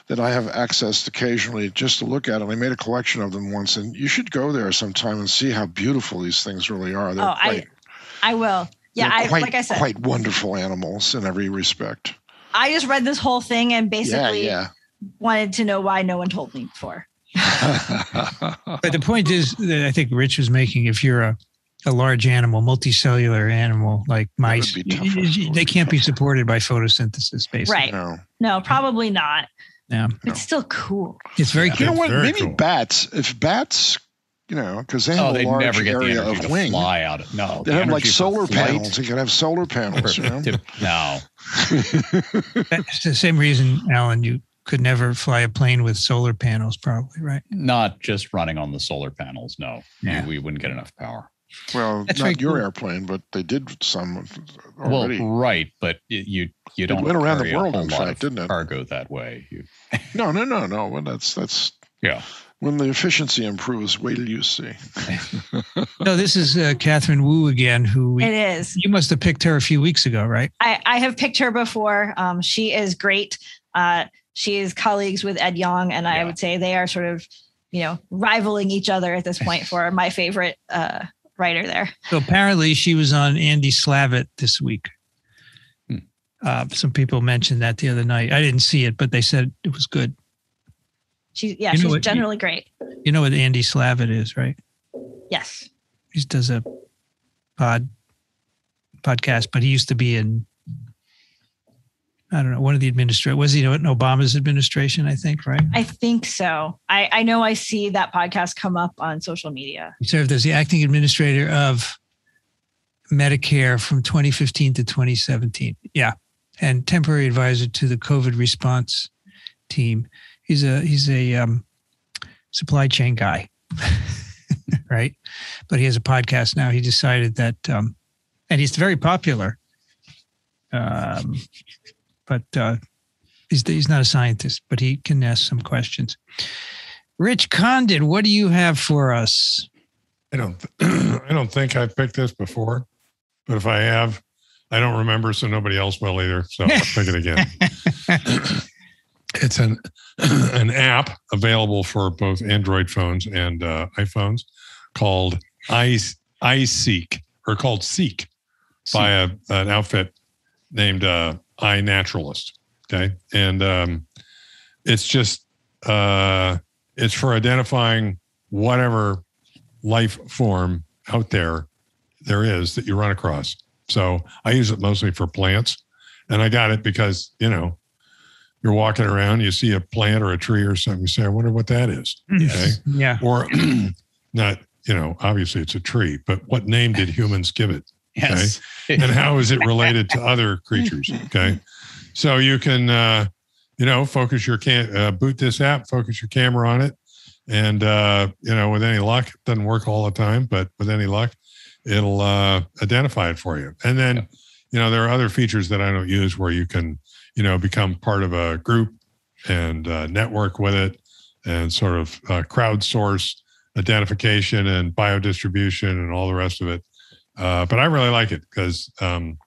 that I have accessed occasionally just to look at. And I made a collection of them once. And you should go there sometime and see how beautiful these things really are. They're Oh, I- quite, I will. Yeah, I quite, like I said, quite wonderful animals in every respect. I just read this whole thing and basically yeah. wanted to know why no one told me before. But the point is that I think Rich was making if you're a, a large animal, multicellular animal like mice, be tougher. y- y- they can't be supported by photosynthesis, basically. Right. no. No, probably not. Yeah. It's still cool. It's very You cool. know what? Maybe cool. bats. If bats, you know, because they Oh, have they a large never get the area energy of to wing. fly out. Of, no, They the have like solar flight- panels. They could have solar panels. You know? no, That's the same reason, Alan, you could never fly a plane with solar panels, probably, right? not just running on the solar panels. No, We- Yeah. we, wouldn't get enough power. well, That's not your cool. airplane, but they did some already. Well, right, but you you don't went around the carry a world, whole in lot fact, didn't it? cargo that way. You, no, no, no, no. Well, that's that's yeah, When the efficiency improves, wait till you see. No, this is uh, Katherine Wu again, who we, It is. you must have picked her a few weeks ago, right? I, I have picked her before. Um, she is great. Uh, she is colleagues with Ed Yong, and I would say they are sort of, you know, rivaling each other at this point for my favorite uh, writer there. So apparently she was on Andy Slavitt this week. Hmm. Uh, some people mentioned that the other night. I didn't see it, but they said it was good. She, yeah, You know she's what- generally great. You know what Andy Slavitt is, right? Yes. He does a pod podcast, but he used to be in I don't know, one of the administrators. Was he in Obama's administration, I think, right? I think so. I, I know I see that podcast come up on social media. He served as the acting administrator of Medicare from 2015 to 2017. Yeah. And temporary advisor to the COVID response team. He's a he's a um, supply chain guy. right? But he has a podcast now. He decided that um, and he's very popular. Um, but uh, he's he's not a scientist, but he can ask some questions. Rich Condit, what do you have for us? I don't. I don't think I've picked this before, but if I have, I don't remember, so nobody else will either. So I'll pick it again. it's an an app available for both Android phones and uh, iPhones called i iSeek or called Seek by a, an outfit named uh, iNaturalist. Okay, and um, it's just uh, it's for identifying whatever life form out there there is that you run across. So I use it mostly for plants, and I got it because you know you're walking around, you see a plant or a tree or something, you say, "I wonder what that is." Okay, Yeah. or not. You know, obviously it's a tree, but what name did humans give it? Yes. and how is it related to other creatures okay so you can uh you know focus your can uh, boot this app focus your camera on it and uh you know with any luck it doesn't work all the time but with any luck it'll uh identify it for you and then Yeah. you know there are other features that i don't use where you can you know become part of a group and uh, network with it and sort of uh, crowdsource identification and biodistribution and all the rest of it uh, but I really like it because, um,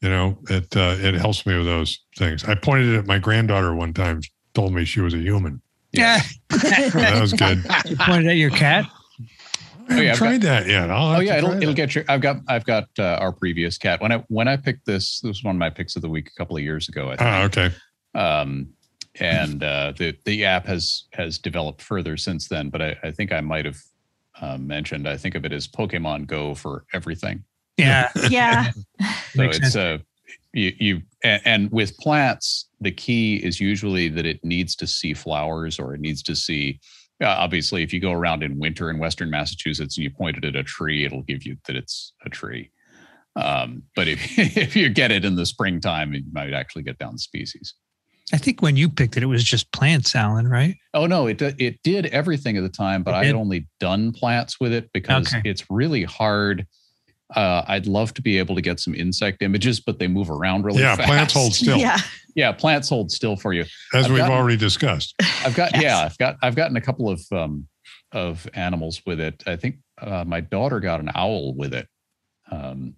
you know, it uh, it helps me with those things. I pointed it at my granddaughter one time. Told me she was a human. Yeah. that was good. You pointed at your cat. I haven't yeah, I've tried that yet. I'll Oh have yeah, to it'll it'll get you. I've got I've got uh, our previous cat. When I when I picked this, this was one of my picks of the week a couple of years ago. I think. Ah, okay. um, and uh, the the app has has developed further since then. But I, I think I might have uh, mentioned. I think of it as Pokemon Go for everything. Yeah. Yeah. So Makes it's a you, you and, and with plants, the key is usually that it needs to see flowers or it needs to see. Uh, obviously, if you go around in winter in Western Massachusetts and you point it at a tree, it'll give you that it's a tree. Um, but if if you get it in the springtime, you might actually get down the species. I think when you picked it, it was just plants, Alan, right? Oh no, it it did everything at the time, but I had only done plants with it because Okay. it's really hard. Uh, I'd love to be able to get some insect images, but they move around really Yeah, fast. plants hold still, Yeah. Yeah, plants hold still for you. as I've we've gotten- already discussed. I've got Yes. yeah, I've got I've gotten a couple of um of animals with it. I think uh, my daughter got an owl with it, um,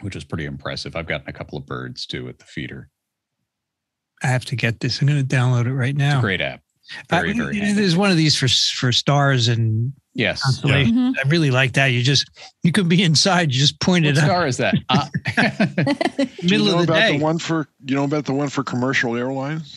which is pretty impressive. I've gotten a couple of birds too at the feeder. I have to get this. I'm going to download it right It's now. a great app. I- Very very. handy. there's one of these for for stars and Yes. constellation. Mhm. I really like that. You just you can be inside. You just point What it up star is that? Uh, Do you middle know of the about day. the one for you know about the one for commercial airlines?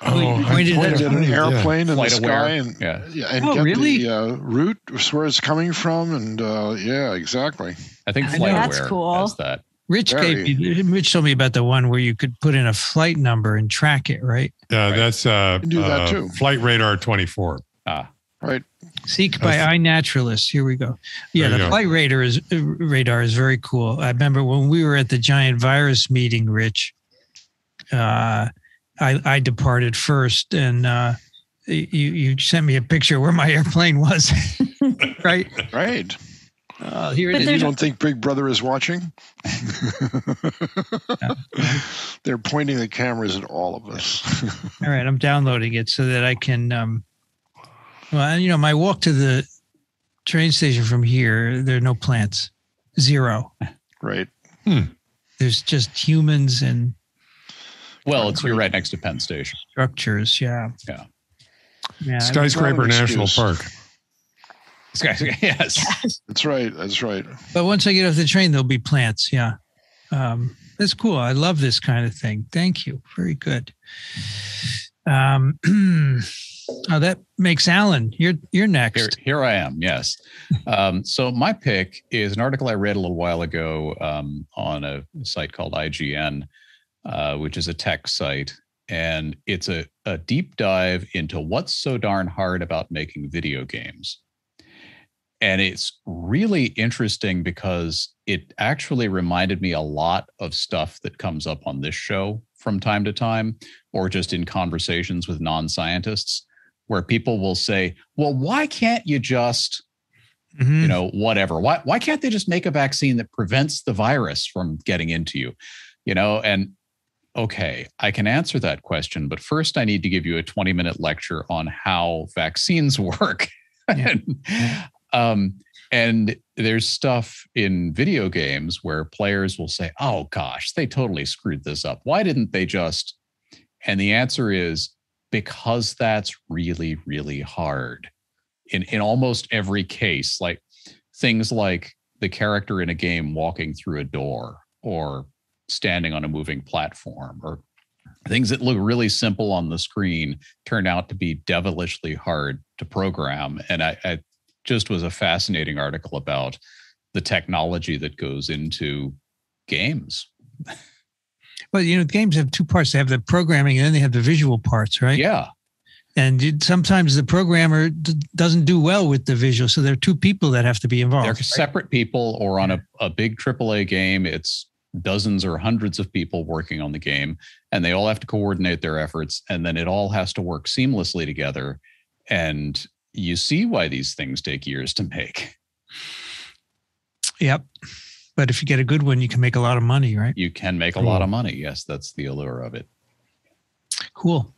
Oh, you I pointed at Point a- at an yeah. airplane in the FlightAware. sky and Yeah. yeah, and Oh, get really? the uh, route where it's coming from, and uh, yeah, exactly. I think I know. FlightAware That's cool. has that. Rich Very. gave me, Rich told me about the one where you could put in a flight number and track it, right? Yeah, Right. that's uh, do that uh, too. Flightradar24. Ah, Right. Seek by That's- iNaturalist. Here we go. Yeah, the go. flight radar is uh, radar is very cool. I remember when we were at the giant virus meeting, Rich. Uh, I I departed first, and uh, you you sent me a picture where my airplane was. right. Right. Uh, here But it You don't think Big Brother is watching? They're pointing the cameras at all of us. All right, I'm downloading it so that I can um, Well, you know, my walk to the train station from here, there are no plants, zero. Right. There's just humans and Well, it's you're right next to Penn Station. structures. Yeah. Yeah. Yeah. Skyscraper National excuse. Park. yes. That's right. That's right. But once I get off the train, there'll be plants. Yeah. Um, that's cool. I love this kind of thing. Thank you. Very good. Um, oh, that makes Alan. You're you're Here, next. here I am. Yes. Um, so my pick is an article I read a little while ago um, on a site called IGN, uh, which is a tech site, and it's a, a deep dive into what's so darn hard about making video games. And it's really interesting because it actually reminded me a lot of stuff that comes up on this show from time to time, or just in conversations with non scientists, where people will say, Well, why can't you just, Mhm. you know, whatever? Why, why can't they just make a vaccine that prevents the virus from getting into you? You know, and okay, I can answer that question, but first I need to give you a 20 minute lecture on how vaccines work. Yeah. Um, and there's stuff in video games where players will say, oh gosh, they totally screwed this up. Why didn't they just? And the answer is because that's really, really hard in, in almost every case. Like things like the character in a game walking through a door or standing on a moving platform or things that look really simple on the screen turn out to be devilishly hard to program. And I, I just was a fascinating article about the technology that goes into games. Well, you know, games have two parts. They have the programming and then they have the visual parts, right? Yeah. And it, sometimes the programmer d- doesn't do well with the visual. So there are two people that have to be involved. They're right? separate people, or on a, a big AAA game, it's dozens or hundreds of people working on the game, and they all have to coordinate their efforts, and then it all has to work seamlessly together. And you see why these things take years to make. Yep. But if you get a good one, you can make a lot of money, right? You can make a lot of money. Yes, that's the allure of it. Cool.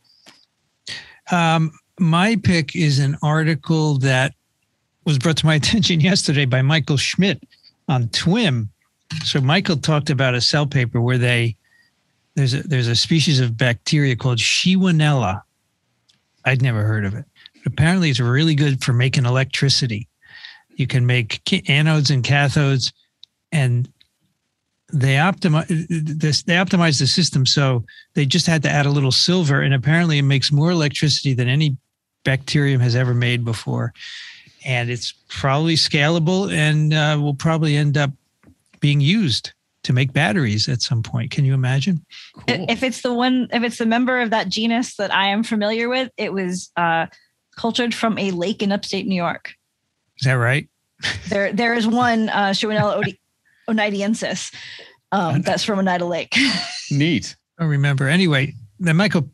Um, my pick is an article that was brought to my attention yesterday by Michael Schmidt on TWIM. So Michael talked about a cell paper where they there's a there's a species of bacteria called Shewanella. I'd never heard of it. Apparently, it's really good for making electricity. You can make anodes and cathodes, and they optimize this. They optimize the system so they just had to add a little silver, and apparently it makes more electricity than any bacterium has ever made before. And it's probably scalable and uh, will probably end up being used to make batteries at some point. Can you imagine? Cool. If it's the one, if it's the member of that genus that I am familiar with, it was uh, cultured from a lake in upstate New York. Is that right? There, there is one uh, Shewanella odi- oneidensis um, that's from Oneida Lake. Neat. I remember. Anyway, then Michael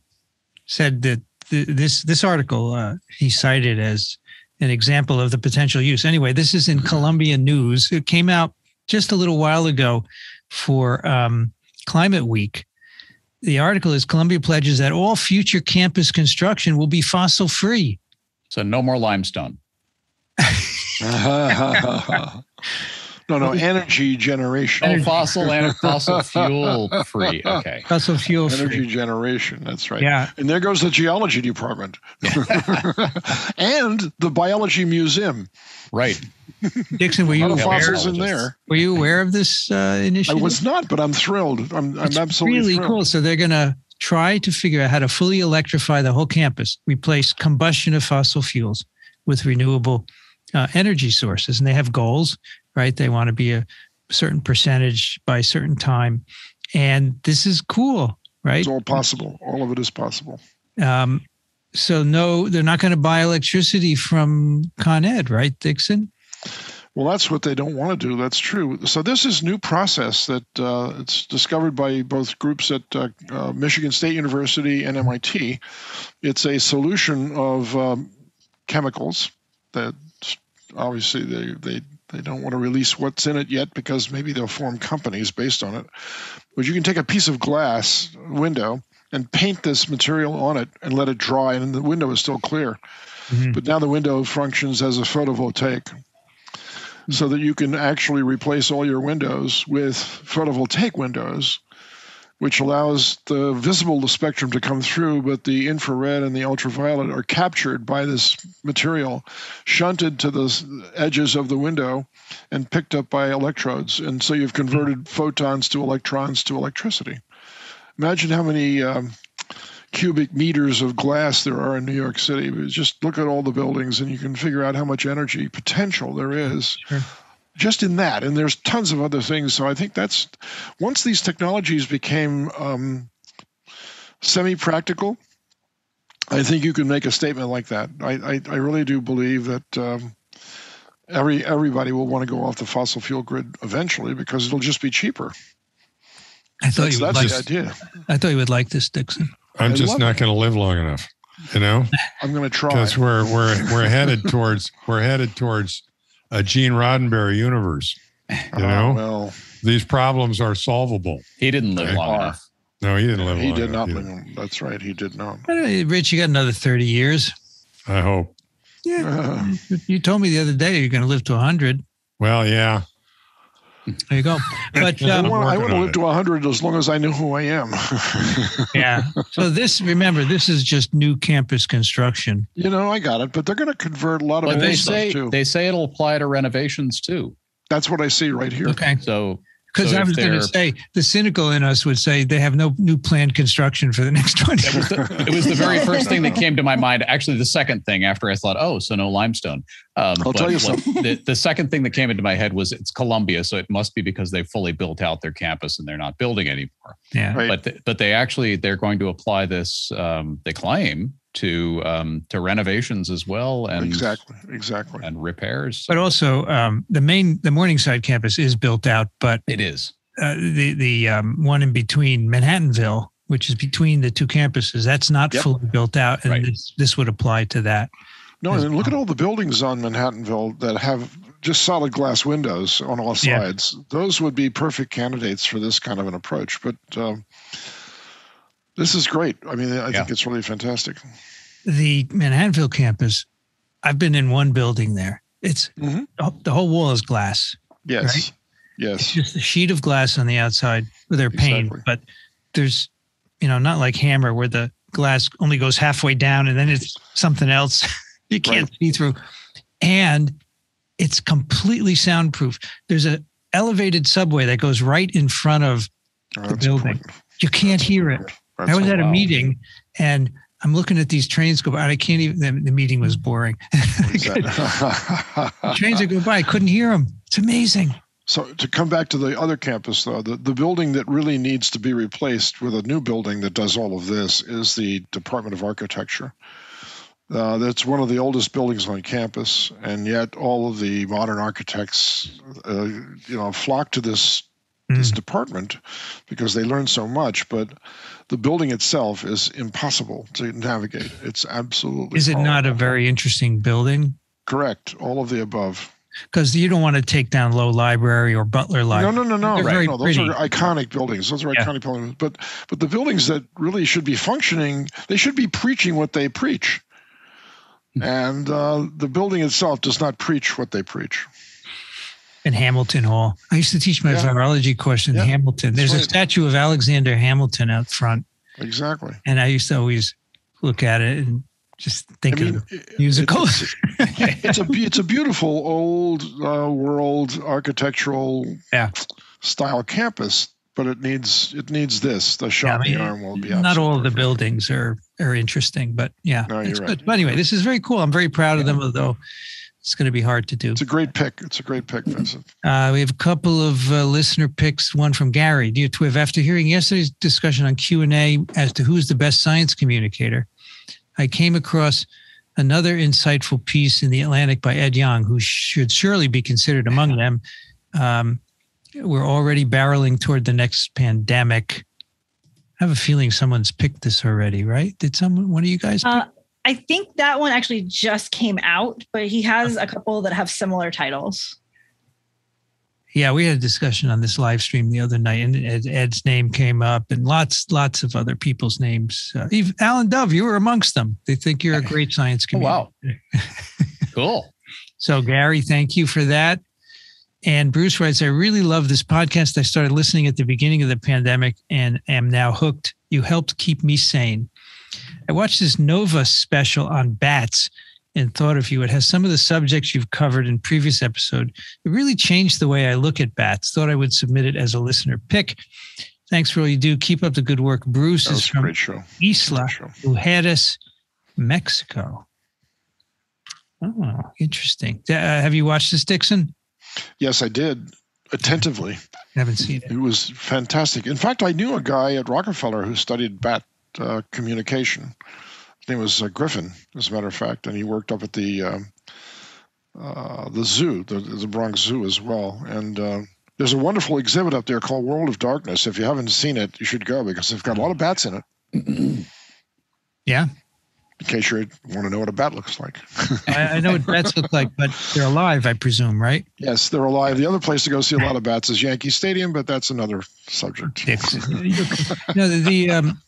said that th- this this article uh, he cited as an example of the potential use. Anyway, this is in Columbia News. It came out just a little while ago for um, Climate Week. The article is Columbia pledges that all future campus construction will be fossil free. So no more limestone. no, no, energy generation. Oh, fossil and fossil fuel free. Okay. Fossil fuel Energy free. generation. That's right. Yeah. And there goes the geology department and the biology museum. Right. Dickson, were you lot of Yeah, aware, in there. were you aware of this uh, I was not, but I'm thrilled. I'm, I'm absolutely really thrilled. cool. So they're going to try to figure out how to fully electrify the whole campus, replace combustion of fossil fuels with renewable uh, energy sources, and they have goals, right? They want to be a certain percentage by a certain time, and this is cool, right? It's all possible. All of it is possible. Um, so no, they're not going to buy electricity from Con Ed, right, Dickson? Well, that's what they don't want to do. That's true. So this is new process that uh, it's discovered by both groups at uh, uh, Michigan State University and MIT. It's a solution of um, chemicals that obviously they, they they don't want to release what's in it yet because maybe they'll form companies based on it. But you can take a piece of glass window and paint this material on it and let it dry, and the window is still clear. Mhm. But now the window functions as a photovoltaic. So that you can actually replace all your windows with photovoltaic windows, which allows the visible spectrum to come through, but the infrared and the ultraviolet are captured by this material, shunted to the edges of the window, and picked up by electrodes. And so you've converted photons to electrons to electricity. Imagine how many um, cubic meters of glass there are in New York City. But Just look at all the buildings and you can figure out how much energy potential there is Sure. just in that. And there's tons of other things. So I think that's once these technologies became um, semi practical, I think you can make a statement like that. I, I, I really do believe that. Um, Every everybody will want to go off the fossil fuel grid eventually because it'll just be cheaper. I thought That's, you would that's like. the idea. I thought you would like this, Dickson. I'm I just not going to live long enough, you know, I'm going to try. because we're we're we're headed towards we're headed towards a Gene Roddenberry universe. You Uh, know, well, these problems are solvable. He didn't live They long are. enough. No, he didn't live. he long did not enough live. That's right. He did not. I know, Rich, you got another 30 years. I hope. Yeah. You told me the other day you're going to live to 100. Well, yeah. There you go. But I um, want, I want to live it. to 100 as long as I know who I am. yeah. So this, remember, this is just new campus construction. you know, I got it, but they're going to convert a lot of But old they stuff say too. they say it'll apply to renovations too. That's what I see right here. Okay. So Because So I was going to say the cynical in us would say they have no new planned construction for the next 20 That was the, it was the very first thing that came to my mind. Actually, the second thing after I thought, oh, so no limestone. Um, I'll tell you what- The, the second thing that came into my head was it's Columbia, so it must be because they fully built out their campus and they're not building anymore. Yeah. Right. But th- but they actually they're going to apply this. Um, they claim to um, to renovations as well and exactly. Exactly. and repairs. But also, um, the main, the Morningside campus is built out, but it is. uh, the the um, one in between Manhattanville, which is between the two campuses, that's not Yep. fully built out, and Right. this, this would apply to that. No, and look at all the buildings on Manhattanville that have just solid glass windows on all Yeah. sides. Those would be perfect candidates for this kind of an approach. But um, this is great. I mean, I Yeah. think it's really fantastic. The Manhattanville campus, I've been in one building there. It's Mhm. the whole wall is glass. Yes. Right. It's just a sheet of glass on the outside with their pane, Exactly. but there's, you know, not like Hammer where the glass only goes halfway down and then it's something else you can't see through. And it's completely soundproof. There's a elevated subway that goes right in front of Oh, the building. important. you can't hear it. That's I was at a wow. meeting and I'm looking at these trains go by. and I can't even. The, the meeting was boring. trains that go by, I couldn't hear them. It's amazing. So to come back to the other campus, though, the, the building that really needs to be replaced with a new building that does all of this is the Department of Architecture. Uh, that's one of the oldest buildings on campus, and yet all of the modern architects, uh, you know, flock to this this Mm. department because they learn so much. But the building itself is impossible to navigate. It's absolutely. Is it not a very interesting building? correct? All of the above. Because you don't want to take down Low Library or Butler Library. no, no, no. They're Right. no those pretty. are iconic buildings. Those are Yeah. iconic buildings. But but the buildings that really should be functioning, they should be preaching what they preach. Hmm. And uh, the building itself does not preach what they preach. In Hamilton Hall. I used to teach my Yeah. virology course in Yeah, Hamilton. There's a statue of Alexander Hamilton out front, Exactly. and I used to always look at it and just think I mean, of it- musical. It's, it's a it's a beautiful old uh, world architectural Yeah. style campus, but it needs it needs this. The shot in mean, the arm will be Not all of the buildings are are interesting, but yeah, No, it's you're good. right. But anyway, this is very cool. I'm very proud of them, although it's going to be hard to do. It's a great pick. It's a great pick, Vincent. Uh, we have a couple of uh, listener picks. One from Gary. Dear Twiv, after hearing yesterday's discussion on Q and A as to who's the best science communicator, I came across another insightful piece in the Atlantic by Ed Yong, who should surely be considered among them. Um, we're already barreling toward the next pandemic. I have a feeling someone's picked this already, right? Did someone, one of you guys? Pick? Uh, I think that one actually just came out, but he has a couple that have similar titles. Yeah, we had a discussion on this live stream the other night, and Ed, Ed's name came up, and lots, lots of other people's names. Uh, even Alan Dove, you were amongst them. They think you're a great science Oh, wow. Cool. So, Gary, thank you for that. And Bruce writes, I really love this podcast. I started listening at the beginning of the pandemic and am now hooked. You helped keep me sane. I watched this Nova special on bats and thought of you. It has some of the subjects you've covered in previous episode. It really changed the way I look at bats. Thought I would submit it as a listener pick. Thanks for all you do. Keep up the good work. Bruce is from. Isla, Mujeres, Mexico. Oh, interesting. Uh, have you watched this, Dickson? Yes, I did attentively. I haven't seen it. It was fantastic. In fact, I knew a guy at Rockefeller who studied bat uh, communication. His name was uh, Griffin, as a matter of fact, and he worked up at the um, uh, the zoo, the, the Bronx Zoo, as well. And uh, there's a wonderful exhibit up there called World of Darkness. If you haven't seen it, you should go because they've got a lot of bats in it. Yeah, In case you want to know what a bat looks like. I, I know what bats look like, but they're alive, I presume, right? yes, they're alive. The other place to go see a lot of bats is Yankee Stadium, but that's another subject. You know, the, the um,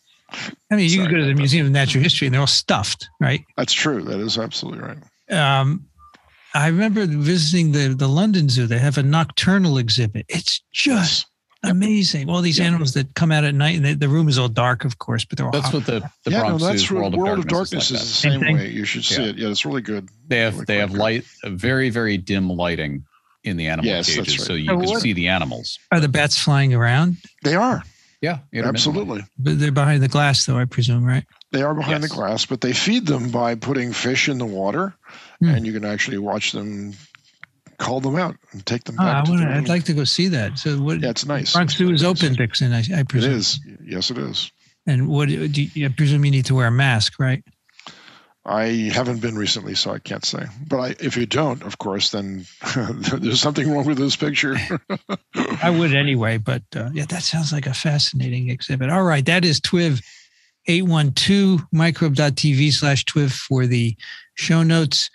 I mean, you can go to the. Museum of Natural History and they're all stuffed, right? That's true. That is absolutely right. Um, I remember visiting the the London Zoo. They have a nocturnal exhibit. It's just Yep. amazing. All these Yep. animals that come out at night, and the, the room is all dark, of course, but they're all That's hot. what the, the yeah, Bronx no, that's Zoo's what World, of Darkness, Darkness is, is, the same Same way. You should see Yeah. it. Yeah, it's really good. They have Really they have good. light, very very dim lighting in the animal Yes, cages, right. so you So can what- see the animals. Are the bats flying around? They are Yeah, absolutely. But they're behind the glass, though, I presume, right? They are behind Yes. the glass, but they feed them by putting fish in the water, Hmm. and you can actually watch them call them out and take them Oh, back. I to want. their I'd like to go see that. So, what? Yeah, it's nice. Bronx Zoo is nice. open, Dickson. I, I presume. is. Yes, it is. And what? Do you, I presume you need to wear a mask, right? I haven't been recently, so I can't say. But I, if you don't, of course, then there's something wrong with this picture. I would anyway, but uh, yeah, that sounds like a fascinating exhibit. All right, that is TWIV 812 microbe.tv slash TWIV for the show notes.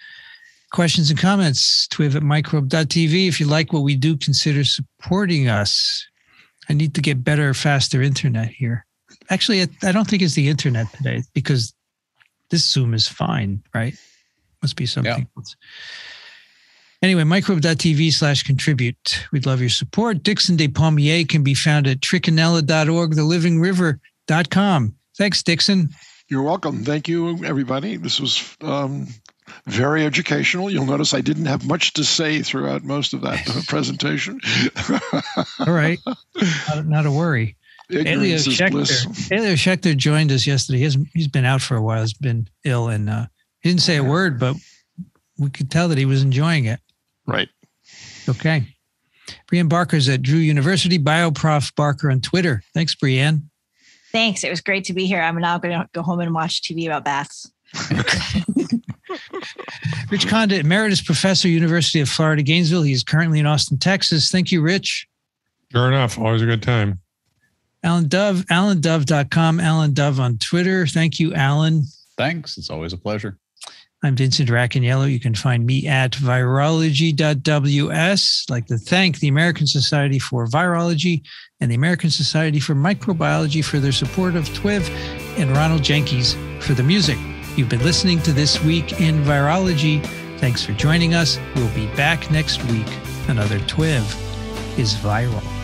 Questions and comments, TWIV at microbe.tv. If you like what we do, consider supporting us. I need to get better, faster internet here. Actually, I I don't think it's the internet today because this Zoom is fine, right? Must be something else. Anyway, microbe.tv slash contribute. We'd love your support. Dickson Despommier can be found at trichinella.org, thelivingliver.com. Thanks, Dickson. You're welcome. Thank you, everybody. This was um, very educational. You'll notice I didn't have much to say throughout most of that presentation. All right. not, not a worry. Elio Ignorance is bliss. Schaechter. Elio Schaechter joined us yesterday. He's, he's been out for a while. He's been ill and uh, he didn't say a word, but we could tell that he was enjoying it. Right. Okay. Brianne Barker's at Drew University, BioProf Barker on Twitter. Thanks, Brianne. Thanks. It was great to be here. I'm now going to go home and watch TV about bats. Rich Condit, Emeritus Professor, University of Florida, Gainesville. He's currently in Austin, Texas. Thank you, Rich. Sure enough, always a good time. Alan Dove, alandove.com, Alan Dove on Twitter. Thank you, Alan. Thanks. It's always a pleasure. I'm Vincent Racaniello. You can find me at virology.ws. I'd like to thank the American Society for Virology and the American Society for Microbiology for their support of TWIV and Ronald Jenkins for the music. You've been listening to This Week in Virology. Thanks for joining us. We'll be back next week. Another TWIV is viral.